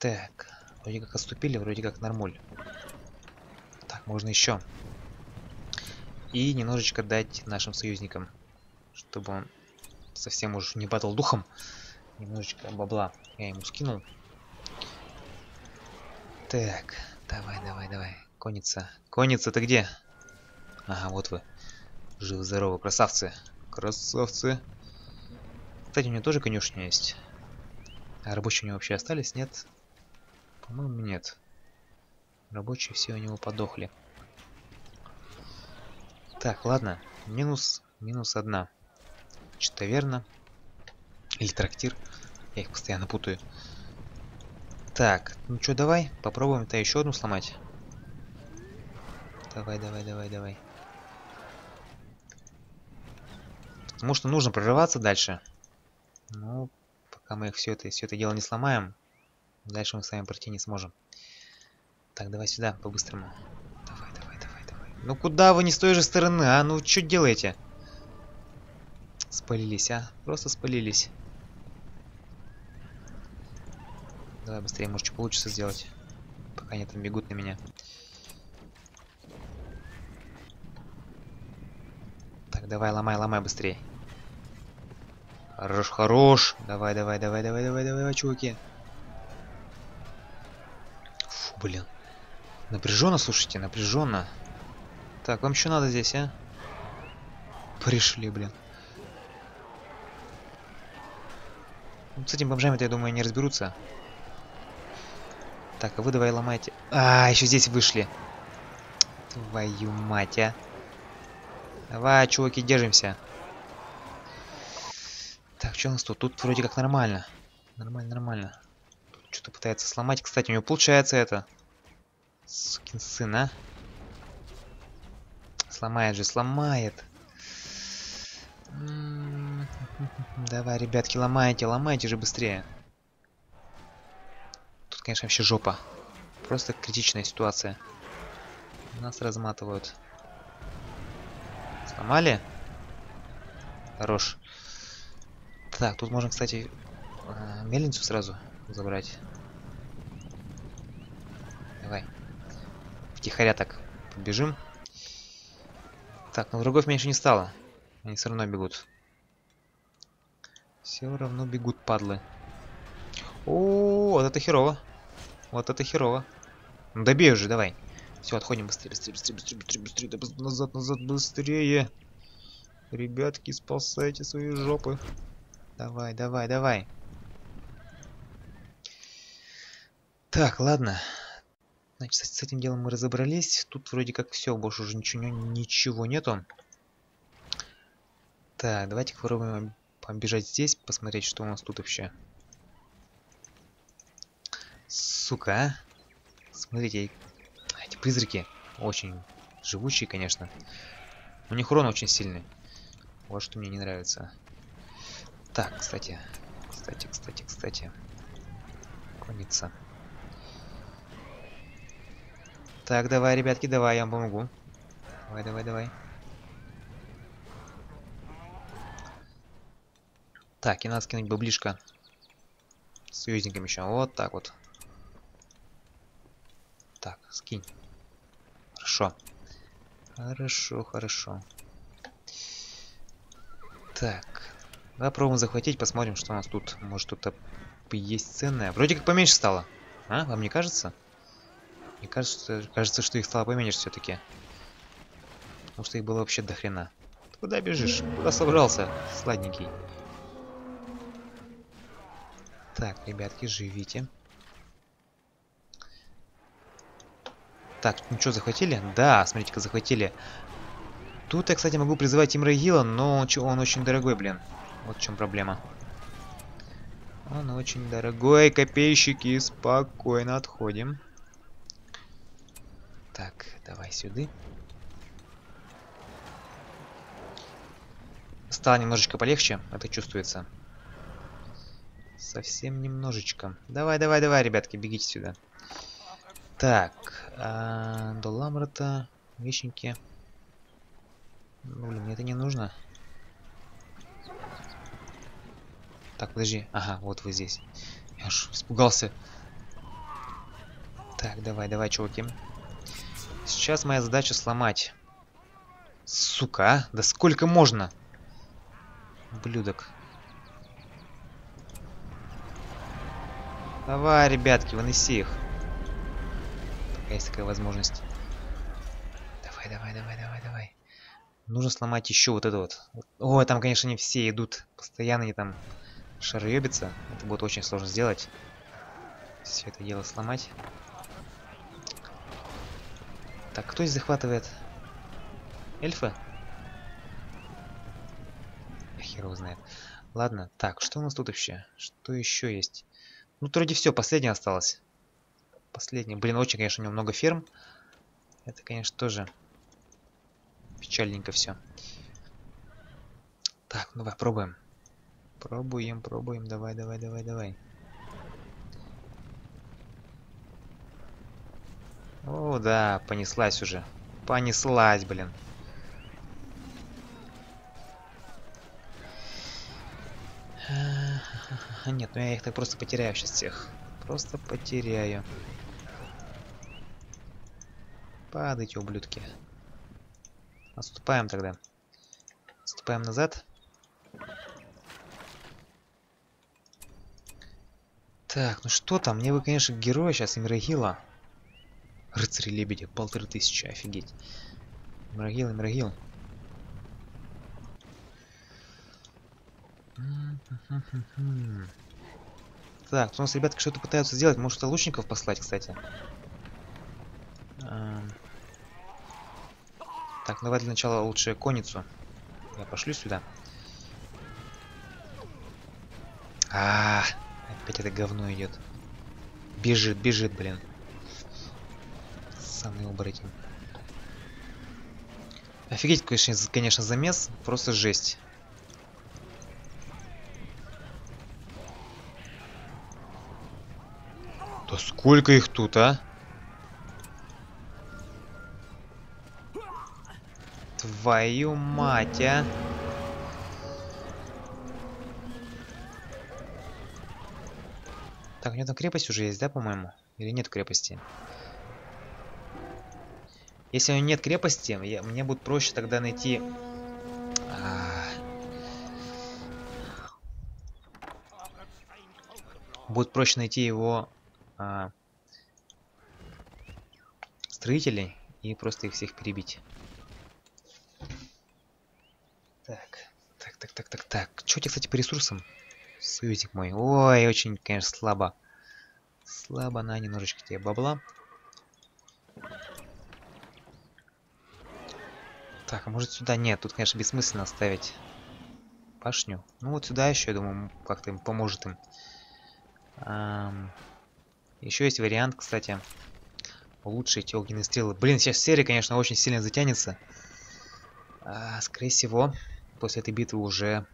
Так. Вроде как отступили, вроде как нормуль. Так, можно еще. И немножечко дать нашим союзникам. Чтобы он совсем уж не падал духом. Немножечко бабла я ему скинул. Так, давай, давай, давай. Конница. Конница, ты где? Ага, вот вы. Живы-здоровы, красавцы. Красавцы. Кстати, у него тоже конюшня есть. А рабочие у него вообще остались? Нет? По-моему, нет. Рабочие все у него подохли. Так, ладно. Минус, минус одна. Что-то верно. Или трактир. Я их постоянно путаю. Так, ну что, давай. Попробуем-то еще одну сломать. Давай, давай, давай, давай. Потому что нужно прорываться дальше. Ну, пока мы их все это, все это дело не сломаем, дальше мы с вами пройти не сможем. Так, давай сюда, по-быстрому. Давай, давай, давай, давай. Ну куда вы не с той же стороны, а? Ну что делаете? Спалились, а? Просто спалились. Давай быстрее, может, что получится сделать. Пока они там бегут на меня. Так, давай, ломай, ломай быстрее. Хорош, хорош. Давай, давай, давай, давай, давай, давай, чуваки. Фу, блин. Напряженно, слушайте, напряженно. Так, вам что надо здесь, а? Пришли, блин. С этим бомжами-то, я думаю, не разберутся. Так, а вы давай ломайте. А, еще здесь вышли. Твою мать, а. Давай, чуваки, держимся. Так, что у нас тут? Тут вроде как нормально. Нормально, нормально. Что-то пытается сломать. Кстати, у него получается это. Сукин сын, а? Сломает же, сломает. Давай, ребятки, ломайте, ломайте же быстрее. Конечно, вообще жопа. Просто критичная ситуация. Нас разматывают. Сломали? Хорош. Так, тут можно, кстати, э, мельницу сразу забрать. Давай. Втихаря так побежим. Так, но врагов меньше не стало. Они все равно бегут. Все равно бегут, падлы. О, вот это херово. Вот это херово. Ну добей уже, давай. Все, отходим быстрее, быстрее, быстрее, быстрее, быстрее, быстрее, да, назад, назад, быстрее. Ребятки, спасайте свои жопы. Давай, давай, давай. Так, ладно. Значит, с этим делом мы разобрались. Тут вроде как все, больше уже ничего, ничего нету. Так, давайте попробуем побежать здесь, посмотреть, что у нас тут вообще. Сука, а? Смотрите, эти призраки очень живучие, конечно. У них урон очень сильный. Вот что мне не нравится. Так, кстати. Кстати, кстати, кстати. Конница. Так, давай, ребятки, давай, я вам помогу. Давай, давай, давай. Так, и надо скинуть баблишко. Союзникам еще. Вот так вот. Так, скинь. Хорошо. Хорошо, хорошо. Так. Давай пробуем захватить, посмотрим, что у нас тут. Может, что-то есть ценное. Вроде как поменьше стало. А, вам не кажется? Мне кажется, кажется, что их стало поменьше все-таки. Потому что их было вообще до хрена. Ты куда бежишь? Куда собрался, сладенький? Так, ребятки, живите. Так, ну что, захватили? Да, смотрите-ка, захватили. Тут я, кстати, могу призывать Имрагила, но он очень дорогой, блин. Вот в чем проблема. Он очень дорогой, копейщики, спокойно отходим. Так, давай сюда. Стало немножечко полегче, это чувствуется. Совсем немножечко. Давай, давай, давай, ребятки, бегите сюда. Так, а, до Ламрата, вещники. Ну, блин, мне это не нужно. Так, подожди. Ага, вот вы здесь. Я аж испугался. Так, давай, давай, чуваки. Сейчас моя задача сломать. Сука, а? Да сколько можно? Блюдок. Давай, ребятки, выноси их. Есть такая возможность. Давай, давай, давай, давай, давай. Нужно сломать еще вот это вот. О, там, конечно, не все идут. Постоянно они там шароебиться. Это будет очень сложно сделать. Все это дело сломать. Так, кто здесь захватывает? Эльфы? Хер его знает. Ладно, так, что у нас тут вообще? Что еще есть? Ну, вроде все, последнее осталось. Последнее. Блин, очень, конечно, у него много ферм. Это, конечно, тоже печальненько все. Так, ну давай пробуем. Пробуем, пробуем. Давай, давай, давай, давай. О, да, понеслась уже. Понеслась, блин. Нет, ну я их так просто потеряю сейчас всех. Просто потеряю. Падайте, ублюдки. Отступаем тогда. Отступаем назад. Так, ну что там? Мне бы, конечно, героя сейчас Имрагила. Рыцари лебедя, полторы тысячи, офигеть. Имрагил, Имрагил. Так, у нас ребятки что-то пытаются сделать. Может, лучников послать, кстати. Так, давай для начала лучше конницу. Я пошлю сюда. А, -а, -а. Опять это говно идет. Бежит, бежит, блин. Самый оборотень. Офигеть, конечно, конечно, замес. Просто жесть. Да сколько их тут, а? Твою мать, а? Так, у него там крепость уже есть, да, по-моему? Или нет крепости? Если у него нет крепости, я, мне будет проще тогда найти... А... Будет проще найти его а... строителей и просто их всех перебить. Так, так, так, так. Что у тебя, кстати, по ресурсам? Союзник мой. Ой, очень, конечно, слабо. Слабо на немножечко тебе бабла. Так, а может сюда? Нет, тут, конечно, бессмысленно ставить башню. Ну вот сюда еще, я думаю, как-то им поможет им. Эм... Еще есть вариант, кстати, улучшить огненные стрелы. Блин, сейчас серия, конечно, очень сильно затянется. А, скорее всего, после этой битвы уже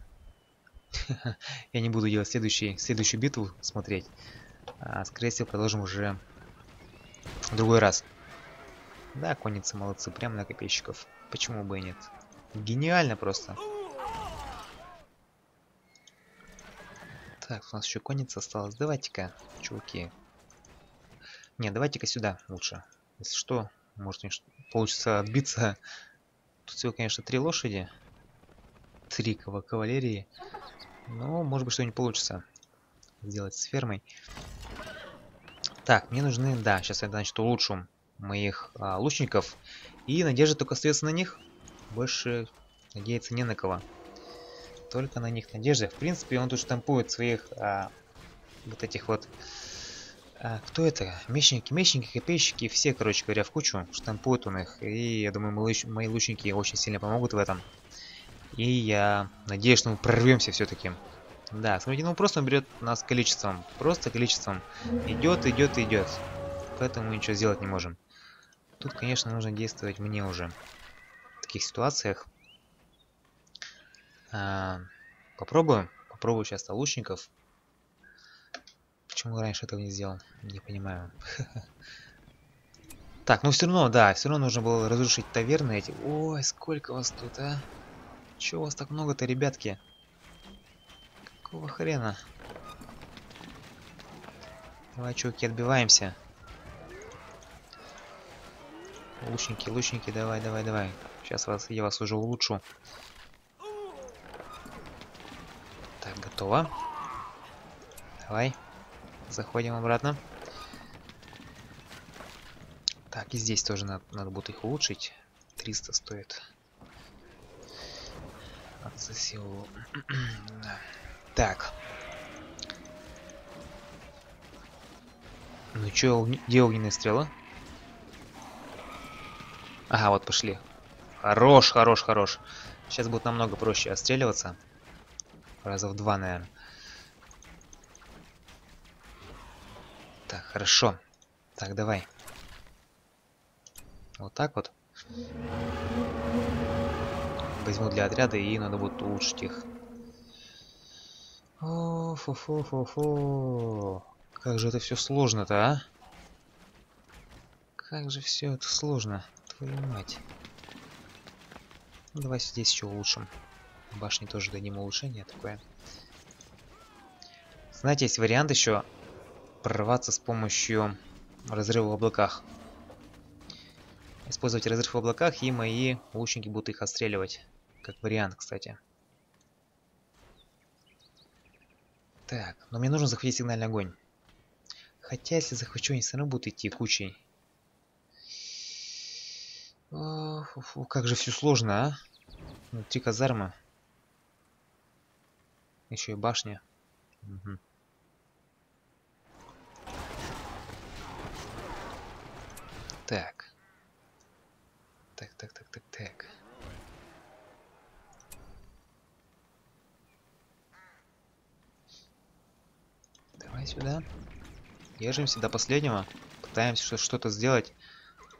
Я не буду делать следующий, следующую битву смотреть. А, скорее всего, продолжим уже в другой раз. Да, конницы молодцы, прям на копейщиков. Почему бы и нет? Гениально просто. Так, у нас еще конница осталась. Давайте-ка, чуваки. Не, давайте-ка сюда лучше. Если что, может получится отбиться. Тут всего, конечно, три лошади. Три кавалерии. Но, может быть, что-нибудь получится сделать с фермой. Так, мне нужны, да, сейчас я, значит, улучшу моих а, лучников. И надежда только остается на них. Больше надеяться не на кого. Только на них надежда. В принципе, он тут штампует своих а, вот этих вот... А, кто это? Мечники, мечники, копейщики, все, короче говоря, в кучу. Штампует он их. И я думаю, мои лучники очень сильно помогут в этом. И я надеюсь, что мы прорвемся все-таки. Да, смотрите, ну просто он берет нас количеством. Просто количеством. Идет, идет, идет. Поэтому мы ничего сделать не можем. Тут, конечно, нужно действовать мне уже. В таких ситуациях. А, попробую. Попробую сейчас лучников. Почему раньше этого не сделал? Не понимаю. Так, ну все равно, да, все равно нужно было разрушить таверны эти. Ой, сколько вас тут, а? Чего у вас так много-то, ребятки? Какого хрена? Давай, чуваки, отбиваемся. Лучники, лучники, давай, давай, давай. Сейчас вас, я вас уже улучшу. Так, готово. Давай. Заходим обратно. Так, и здесь тоже надо, надо будет их улучшить. 300 стоит. За силу. Так. Ну чё, где огненная стрела? Ага, вот пошли. Хорош, хорош, хорош. Сейчас будет намного проще отстреливаться. Раза в два, наверное. Так, хорошо. Так, давай. Вот так вот. Возьму для отряда и надо будет улучшить их. О, фу фу фу фу Как же это все сложно-то, а? Как же все это сложно, твою мать. Ну, давай здесь еще улучшим. Башни тоже дадим улучшение такое. Знаете, есть вариант еще прорваться с помощью разрыва в облаках. Использовать разрыв в облаках, и мои лучники будут их отстреливать. Как вариант, кстати. Так, но мне нужно захватить сигнальный огонь. Хотя, если захвачу, они все равно будут идти кучей. О, как же все сложно, а? Ну, три казармы. Еще и башня. Угу. Так. Так, так, так, так, так. Давай сюда. Держимся до последнего. Пытаемся что-то сделать.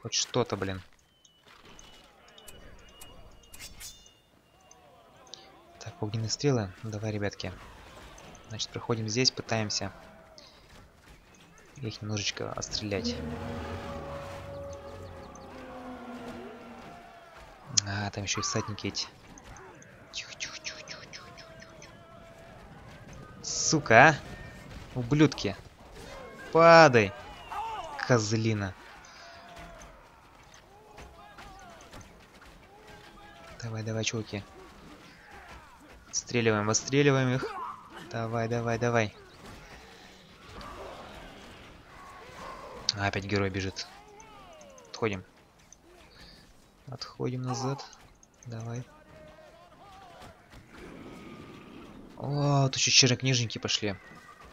Хоть что-то, блин. Так, огненные стрелы. Давай, ребятки. Значит, проходим здесь, пытаемся их немножечко отстрелять. А, там еще и всадники эти. Тихо, тихо, тихо, тихо, тихо, тихо. Сука, а? Ублюдки. Падай. Козлина. Давай, давай, чуваки. Отстреливаем, отстреливаем их. Давай, давай, давай. Опять герой бежит. Отходим. Отходим назад. Давай. О, тут еще чернокнижники пошли.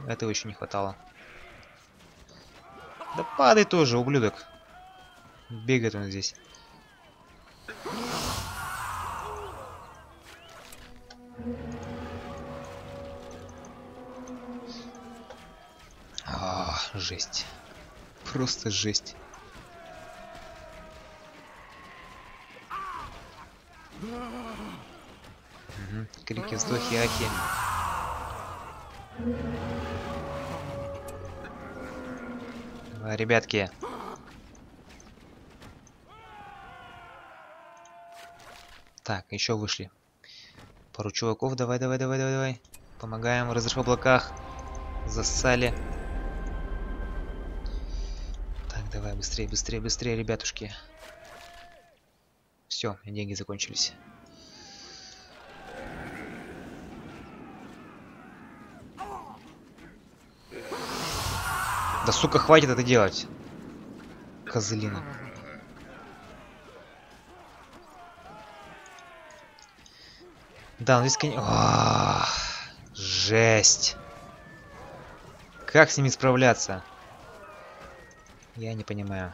Этого еще не хватало. Да падай тоже, ублюдок. Бегает он здесь. А, жесть. Просто жесть. Угу. Крики, вздохи, аки. ребятки. Так, еще вышли. Пару чуваков. Давай, давай, давай, давай, давай. Помогаем. Разрыв в облаках. Засали. Так, давай, быстрее, быстрее, быстрее, ребятушки. Все, деньги закончились. Да сука, хватит это делать. Козлина. Да, ну здесь, конечно... Жесть. Как с ними справляться? Я не понимаю.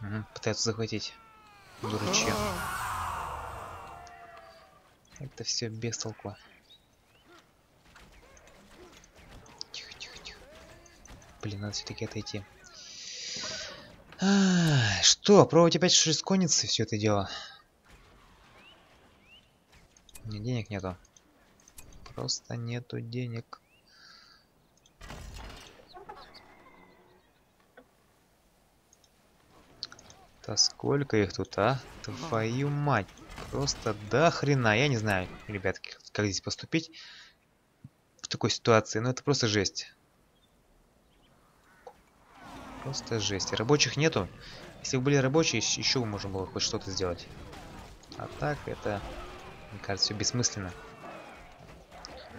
Угу, пытаются захватить. Дурачье. Это все без толку. Тихо, тихо, тихо. Блин, надо все-таки отойти. А, что, пробовать опять шесткониться все это дело? Не, денег нету. Просто нету денег. Да сколько их тут, а? Твою мать. Просто до хрена. Я не знаю, ребятки, как здесь поступить в такой ситуации. Но это просто жесть. Просто жесть. Рабочих нету. Если бы были рабочие, еще можно было хоть что-то сделать. А так это, мне кажется, все бессмысленно.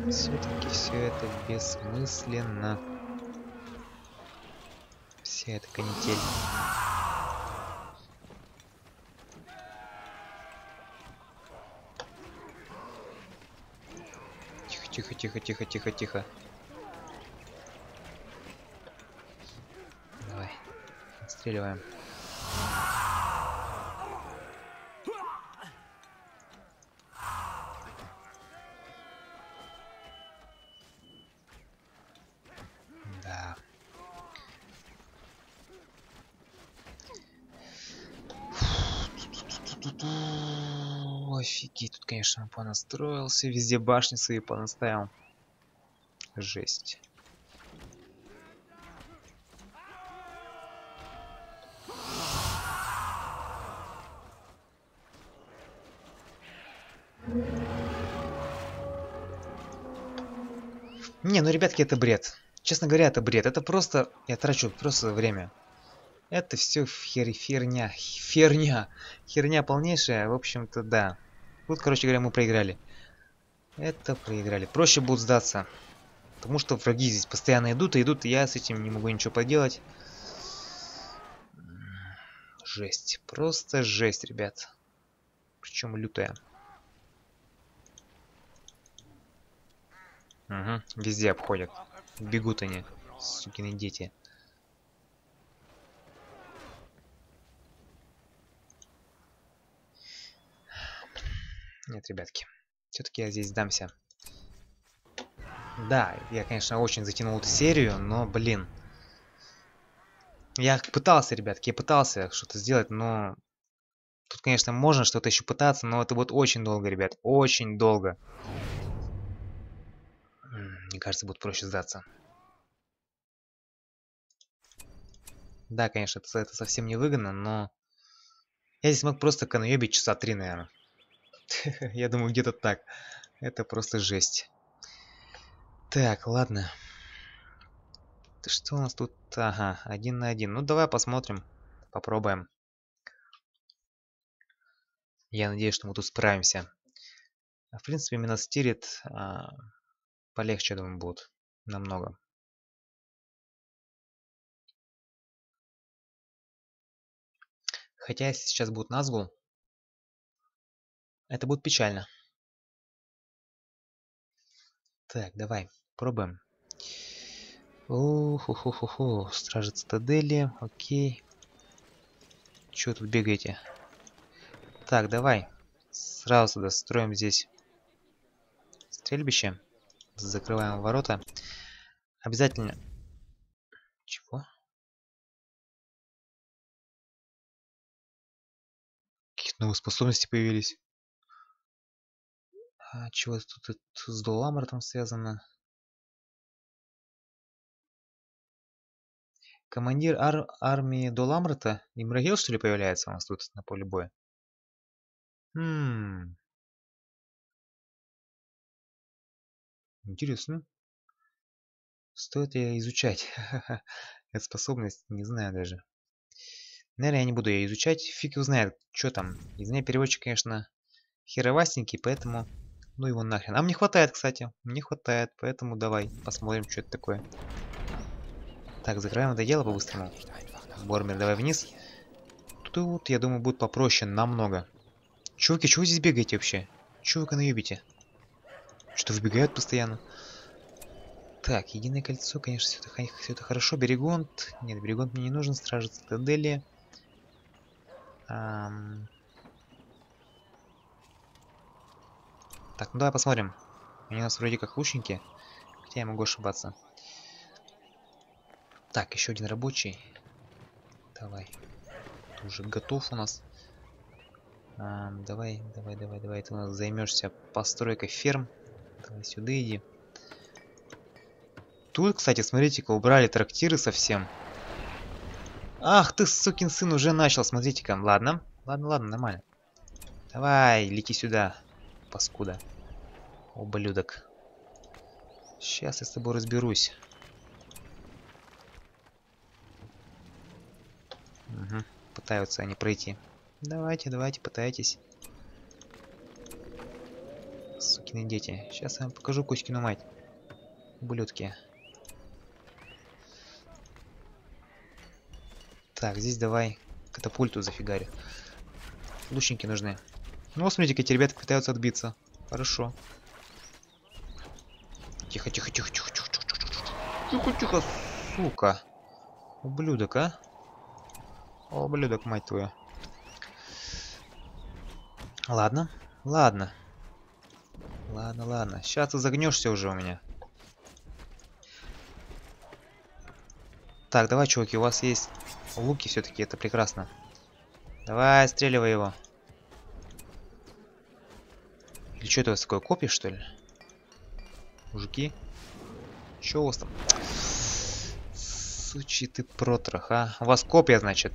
Все-таки все это бессмысленно. Вся эта канитель. Тихо, тихо, тихо, тихо, тихо. Давай. Отстреливаем. Да. Офигеть, тут, конечно, понастроился. Везде башни свои понаставил. Жесть. Не, ну, ребятки, это бред. Честно говоря, это бред. Это просто... Я трачу просто время. Это все хер херня. Херня. Херня полнейшая. В общем-то, да. Тут, короче говоря, мы проиграли. Это проиграли. Проще будет сдаться. Потому что враги здесь постоянно идут и идут, и я с этим не могу ничего поделать. Жесть. Просто жесть, ребят. Причем лютая. Угу, везде обходят. Бегут они, сукины дети. Нет, ребятки. Все-таки я здесь сдамся. Да, я, конечно, очень затянул эту серию, но, блин. Я пытался, ребятки, я пытался что-то сделать, но... Тут, конечно, можно что-то еще пытаться, но это будет очень долго, ребят. Очень долго. Мне кажется, будет проще сдаться. Да, конечно, это, это совсем не выгодно, но... Я здесь мог просто кануебить часа три, наверное. Я думаю, где-то так. Это просто жесть. Так, ладно. Что у нас тут? Ага, один на один. Ну, давай посмотрим. Попробуем. Я надеюсь, что мы тут справимся. В принципе, именно стирит а, полегче, думаю, будет. Намного. Хотя, если сейчас будет Назгул, это будет печально. Так, давай, пробуем. Уху-ху-ху-ху, стражи цитадели, окей. Чего тут бегаете? Так, давай. Сразу сюда строим здесь стрельбище. Закрываем ворота. Обязательно... Чего? Какие новые способности появились? А, чего тут с Дуламартом связано? Командир ар армии Доламрата Имрагил, что ли, появляется у нас тут на поле боя? Хм. Интересно. Стоит ее изучать. Эту способность, не знаю даже. Наверное, я не буду ее изучать. Фиг его знает, что там. Из меня переводчик, конечно, херовастенький, поэтому... Ну его нахрен. А мне хватает, кстати. Мне хватает, поэтому давай посмотрим, что это такое. Так, закрываем это дело по-быстрому. Бормер, давай вниз. Тут, я думаю, будет попроще намного. Чуваки, чего вы здесь бегаете вообще? Чего вы наебите? Что выбегают постоянно? Так, единое кольцо, конечно, все это, все это хорошо. Берегонт. Нет, Берегонт мне не нужен. Стражи цитадели. Ам... Так, ну давай посмотрим. Они у нас вроде как лучники. Хотя я могу ошибаться. Так, еще один рабочий. Давай. Ты уже готов у нас. А, давай, давай, давай, давай. Ты у нас займешься постройкой ферм. Давай сюда иди. Тут, кстати, смотрите-ка, убрали трактиры совсем. Ах ты, сукин сын, уже начал, смотрите-ка. Ладно, ладно, ладно, нормально. Давай, лети сюда, паскуда. Ублюдок. Сейчас я с тобой разберусь. Угу. Пытаются они пройти. Давайте, давайте, пытайтесь. Сукины дети. Сейчас я вам покажу Кузькину мать. Ублюдки. Так, здесь давай катапульту зафигари. Лучники нужны. Ну, смотрите, эти ребята пытаются отбиться. Хорошо. Тихо, тихо, тихо, тихо, тихо, тихо, тихо, тихо, тихо, сука. Ублюдок, а? Ублюдок, мать твою. Ладно, ладно. Ладно, ладно. Сейчас ты загнешься уже у меня. Так, давай, чуваки, у вас есть луки все-таки, это прекрасно. Давай, стреливай его. Или что это у вас такое, копье, что ли? Мужики? Че у вас там? Сучий ты протрох, а? У вас копья, значит?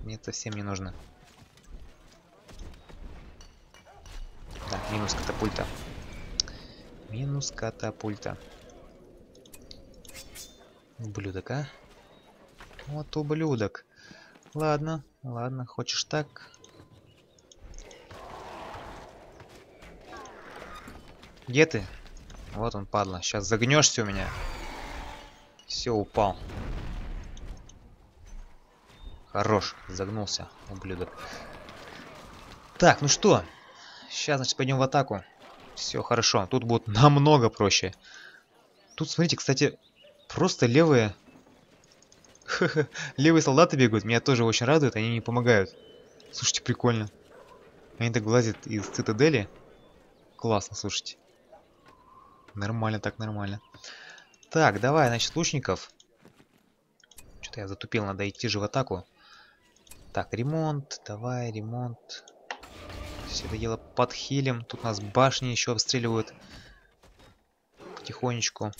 Мне это всем не нужно. Да, минус катапульта. Минус катапульта. Ублюдок, а? Вот ублюдок. Ладно, ладно, хочешь так? Где ты? Вот он, падла. Сейчас загнешься у меня. Все, упал. Хорош, загнулся, ублюдок. Так, ну что? Сейчас, значит, пойдем в атаку. Все хорошо. Тут будет намного проще. Тут, смотрите, кстати, просто левые Левые солдаты бегают, меня тоже очень радует, они мне помогают. Слушайте, прикольно. Они так вылазят из цитадели. Классно, слушайте. Нормально, так нормально. Так, давай, значит, лучников. Что-то я затупил, надо идти же в атаку. Так, ремонт, давай, ремонт. Все это дело под хилем. Тут нас башни еще обстреливают. Потихонечку.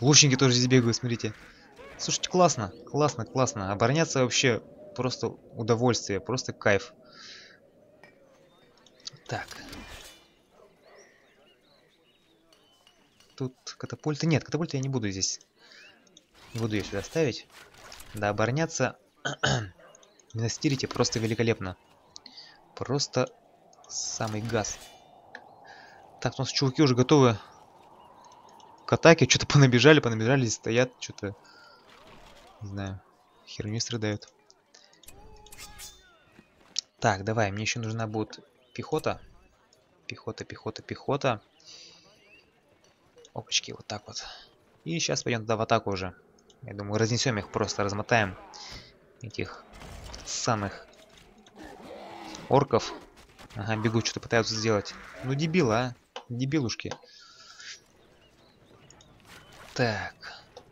Лучники тоже здесь бегают, смотрите. Слушайте, классно, классно, классно. Обороняться вообще просто удовольствие, просто кайф. Так. Тут катапульты... Нет, катапульты я не буду здесь. Не буду ее сюда ставить. Да, обороняться... На стирите просто великолепно. Просто самый газ. Так, у нас чуваки уже готовы к атаке. Что-то понабежали, понабежали, стоят, что-то... Не знаю, херню страдают. Так, давай, мне еще нужна будет пехота. Пехота, пехота, пехота. Опачки, вот так вот. И сейчас пойдем туда в атаку уже. Я думаю, разнесем их, просто размотаем. Этих самых орков. Ага, бегут, что-то пытаются сделать. Ну, дебилы, а. Дебилушки. Так.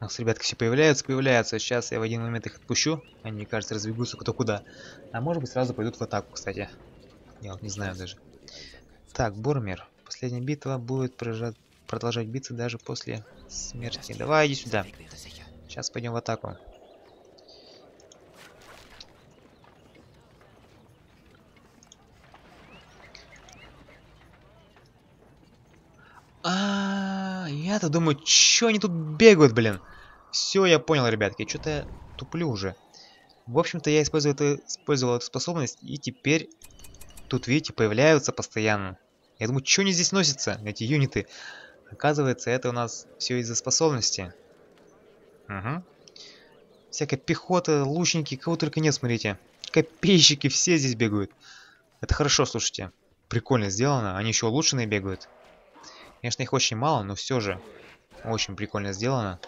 У нас ребятки все появляются, появляются. Сейчас я в один момент их отпущу. Они, кажется, разбегутся кто куда. А может быть сразу пойдут в атаку, кстати. Я вот не знаю даже. Так, Бормер. Последняя битва будет прожа... продолжать биться даже после смерти. Давай, иди сюда. Сейчас пойдем в атаку. А, я-то думаю, чё они тут бегают, блин? Все, я понял, ребятки, что-то туплю уже. В общем-то, я использовал, это, использовал эту способность, и теперь тут, видите, появляются постоянно. Я думаю, что они здесь носятся, эти юниты? Оказывается, это у нас все из-за способности. Угу. Всякая пехота, лучники, кого только нет, смотрите. Копейщики, все здесь бегают. Это хорошо, слушайте. Прикольно сделано. Они еще улучшенные бегают. Конечно, их очень мало, но все же очень прикольно сделано.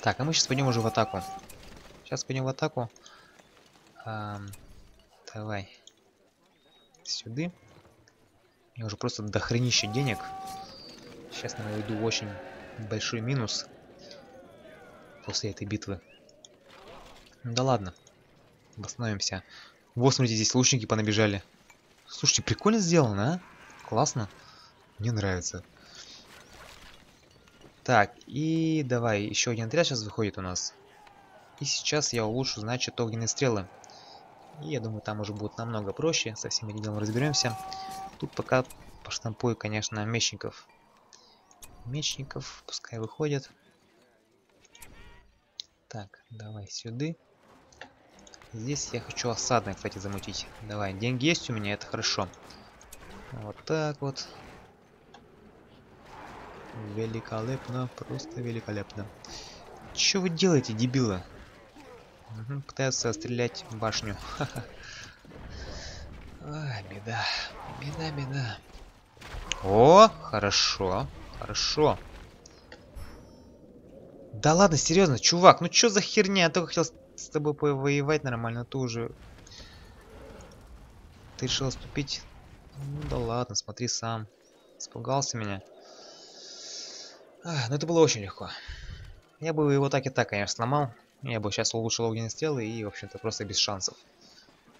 Так, а мы сейчас пойдем уже в атаку. Сейчас пойдем в атаку. Эм, давай. Сюда. У меня уже просто дохренище денег. Сейчас я найду очень большой минус после этой битвы. Ну да ладно. Восстановимся. Вот, смотрите, здесь лучники понабежали. Слушайте, прикольно сделано, а? Классно. Мне нравится. Так, и давай, еще один отряд сейчас выходит у нас. И сейчас я улучшу, значит, огненные стрелы. И я думаю, там уже будет намного проще. Со всем этим делом разберемся. Тут пока поштампую, конечно, мечников. Мечников, пускай выходят. Так, давай сюда. Здесь я хочу осадное, кстати, замутить. Давай, деньги есть у меня, это хорошо. Вот так вот. Великолепно, просто великолепно. Что вы делаете, дебилы? Угу, пытаются стрелять в башню. А, беда. Беда, беда. О, хорошо. Хорошо. Да ладно, серьезно, чувак, ну что за херня? Я только хотел с тобой повоевать нормально, ты уже... Ты решил отступить? Ну да ладно, смотри сам. Испугался меня. А, ну это было очень легко. Я бы его так и так, конечно, сломал. Я бы сейчас улучшил огненные стрелы и, в общем-то, просто без шансов.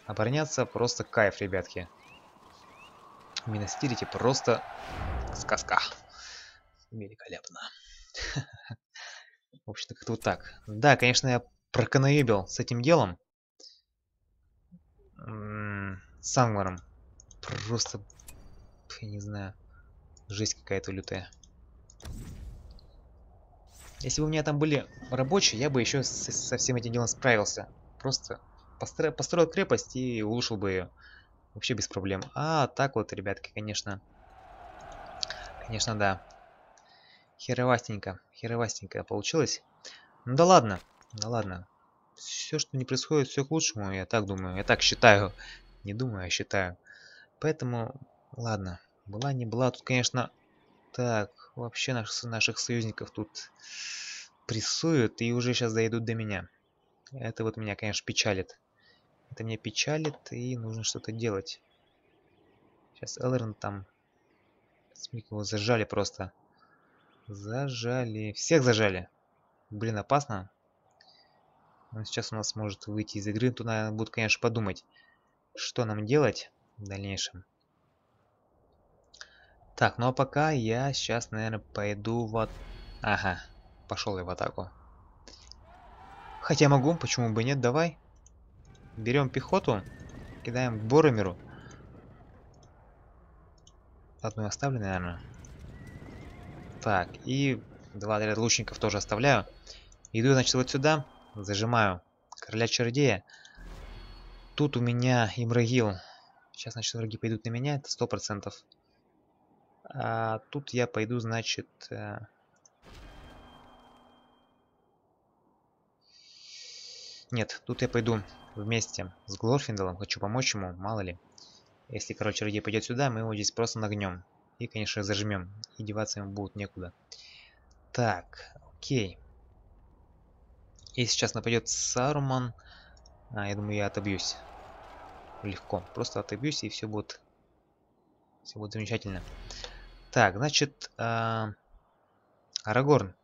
Обороняться просто кайф, ребятки. Миностирите просто сказка. Великолепно. В общем-то, как-то вот так. Да, конечно, я проканаебил с этим делом. С Ангмаром. Просто, я не знаю, жесть какая-то лютая. Если бы у меня там были рабочие, я бы еще со, со всем этим делом справился. Просто постро, построил крепость и улучшил бы ее. Вообще без проблем. А так вот, ребятки, конечно. Конечно, да. Херовастенько. Херовастенько получилось. Ну да ладно. Да ладно. Все, что не происходит, все к лучшему, я так думаю. Я так считаю. Не думаю, а считаю. Поэтому, ладно. Была, не была. Тут, конечно... Так, вообще наших, наших союзников тут прессуют и уже сейчас дойдут до меня. Это вот меня, конечно, печалит. Это меня печалит и нужно что-то делать. Сейчас Элрон там... Смотри, его зажали просто. Зажали. Всех зажали. Блин, опасно. Он сейчас у нас может выйти из игры. Тут надо будет, конечно, подумать, что нам делать в дальнейшем. Так, ну а пока я сейчас, наверное, пойду в... Ага, пошел я в атаку. Хотя могу, почему бы нет, давай. Берем пехоту, кидаем к Боромеру. Одну оставлю, наверное. Так, и два отряда лучников тоже оставляю. Иду, значит, вот сюда, зажимаю короля чародея. Тут у меня Имрагил. Сейчас, значит, враги пойдут на меня, это сто процентов. А тут я пойду, значит... Э, нет, тут я пойду вместе с Глорфинделом. Хочу помочь ему, мало ли. Если, короче, чародей пойдет сюда, мы его здесь просто нагнем. И, конечно, зажмем. И деваться ему будет некуда. Так, окей. И сейчас нападет Саруман. А, я думаю, я отобьюсь. Легко. Просто отобьюсь, и все будет... Все будет замечательно. Так, значит, э, Арагорн,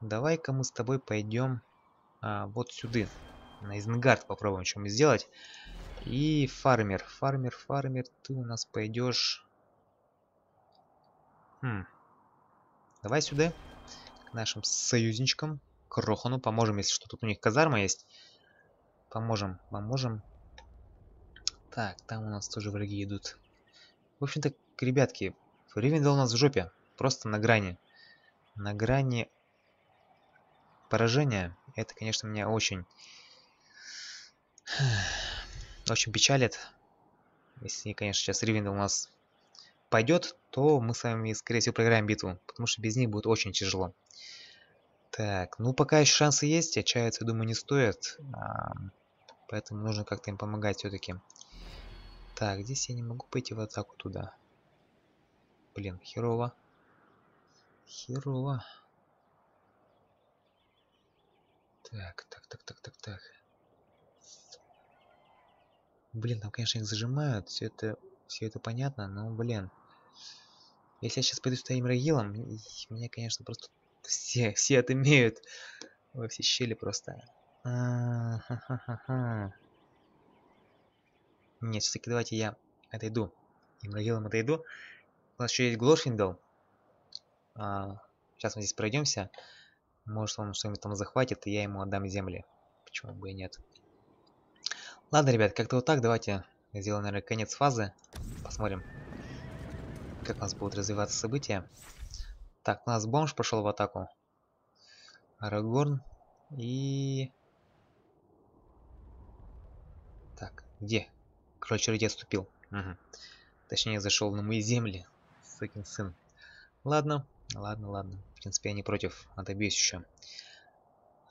давай-ка мы с тобой пойдем э, вот сюда. На Изенгард попробуем что-нибудь сделать. И фармер, фармер, фармер, ты у нас пойдешь... Хм. Давай сюда. К нашим союзничкам. К Рохану. Поможем, если что. Тут у них казарма есть. Поможем. Поможем. Так, там у нас тоже враги идут. В общем-то, ребятки, Ривендел у нас в жопе. Просто на грани. На грани поражения. Это, конечно, меня очень... Очень печалит. Если, конечно, сейчас Ривендел у нас пойдет, то мы с вами, скорее всего, проиграем битву. Потому что без них будет очень тяжело. Так, ну пока еще шансы есть. Отчаиваться, думаю, не стоит. А, поэтому нужно как-то им помогать все-таки. Так, здесь я не могу пойти в атаку туда. Блин, херово. Херово. Так, так, так, так, так, так. Блин, там, конечно, их зажимают. Все это, все это понятно, но, блин. Если я сейчас пойду с твоим Рагилом, меня, конечно, просто все, все отымеют во все щели просто. А -ха -ха. Нет, все-таки давайте я отойду. Имрагилом отойду. У нас еще есть Глорфиндл. А, сейчас мы здесь пройдемся. Может он что-нибудь там захватит, и я ему отдам земли. Почему бы и нет. Ладно, ребят, как-то вот так. Давайте сделаем, наверное, конец фазы. Посмотрим, как у нас будут развиваться события. Так, у нас бомж пошел в атаку. Арагорн и... Так, где? Короче, ради отступил. Угу. Точнее, зашел на мои земли. Сукин сын. Ладно, ладно, ладно. В принципе, я не против. Отобьюсь еще.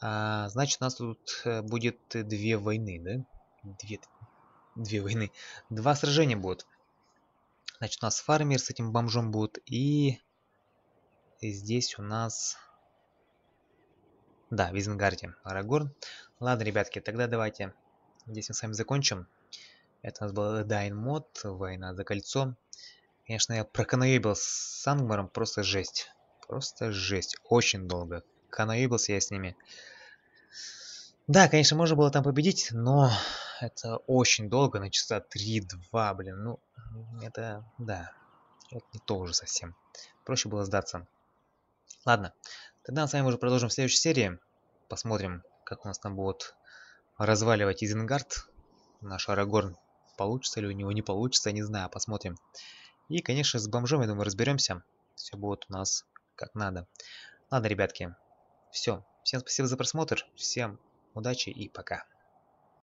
А, значит, у нас тут э, будет две войны, да? Две, две войны. Два сражения будут. Значит, у нас фармер с этим бомжом будет. И, и здесь у нас... Да, в Изенгарде. Арагорн. Ладно, ребятки, тогда давайте здесь мы с вами закончим. Это у нас был Дайн мод, война за кольцо. Конечно, я проканоебил с Сангмаром, просто жесть. Просто жесть. Очень долго. Каноебился я с ними. Да, конечно, можно было там победить, но это очень долго, на часа 3-2, блин. Ну, это, да, это не то уже совсем. Проще было сдаться. Ладно, тогда мы с вами уже продолжим в следующей серии. Посмотрим, как у нас там будут разваливать Изенгард. Наш Арагорн Получится ли у него, не получится, не знаю, посмотрим. И, конечно, с бомжом, я думаю, разберемся. Все будет у нас как надо. Ладно, ребятки, все. Всем спасибо за просмотр, всем удачи и пока.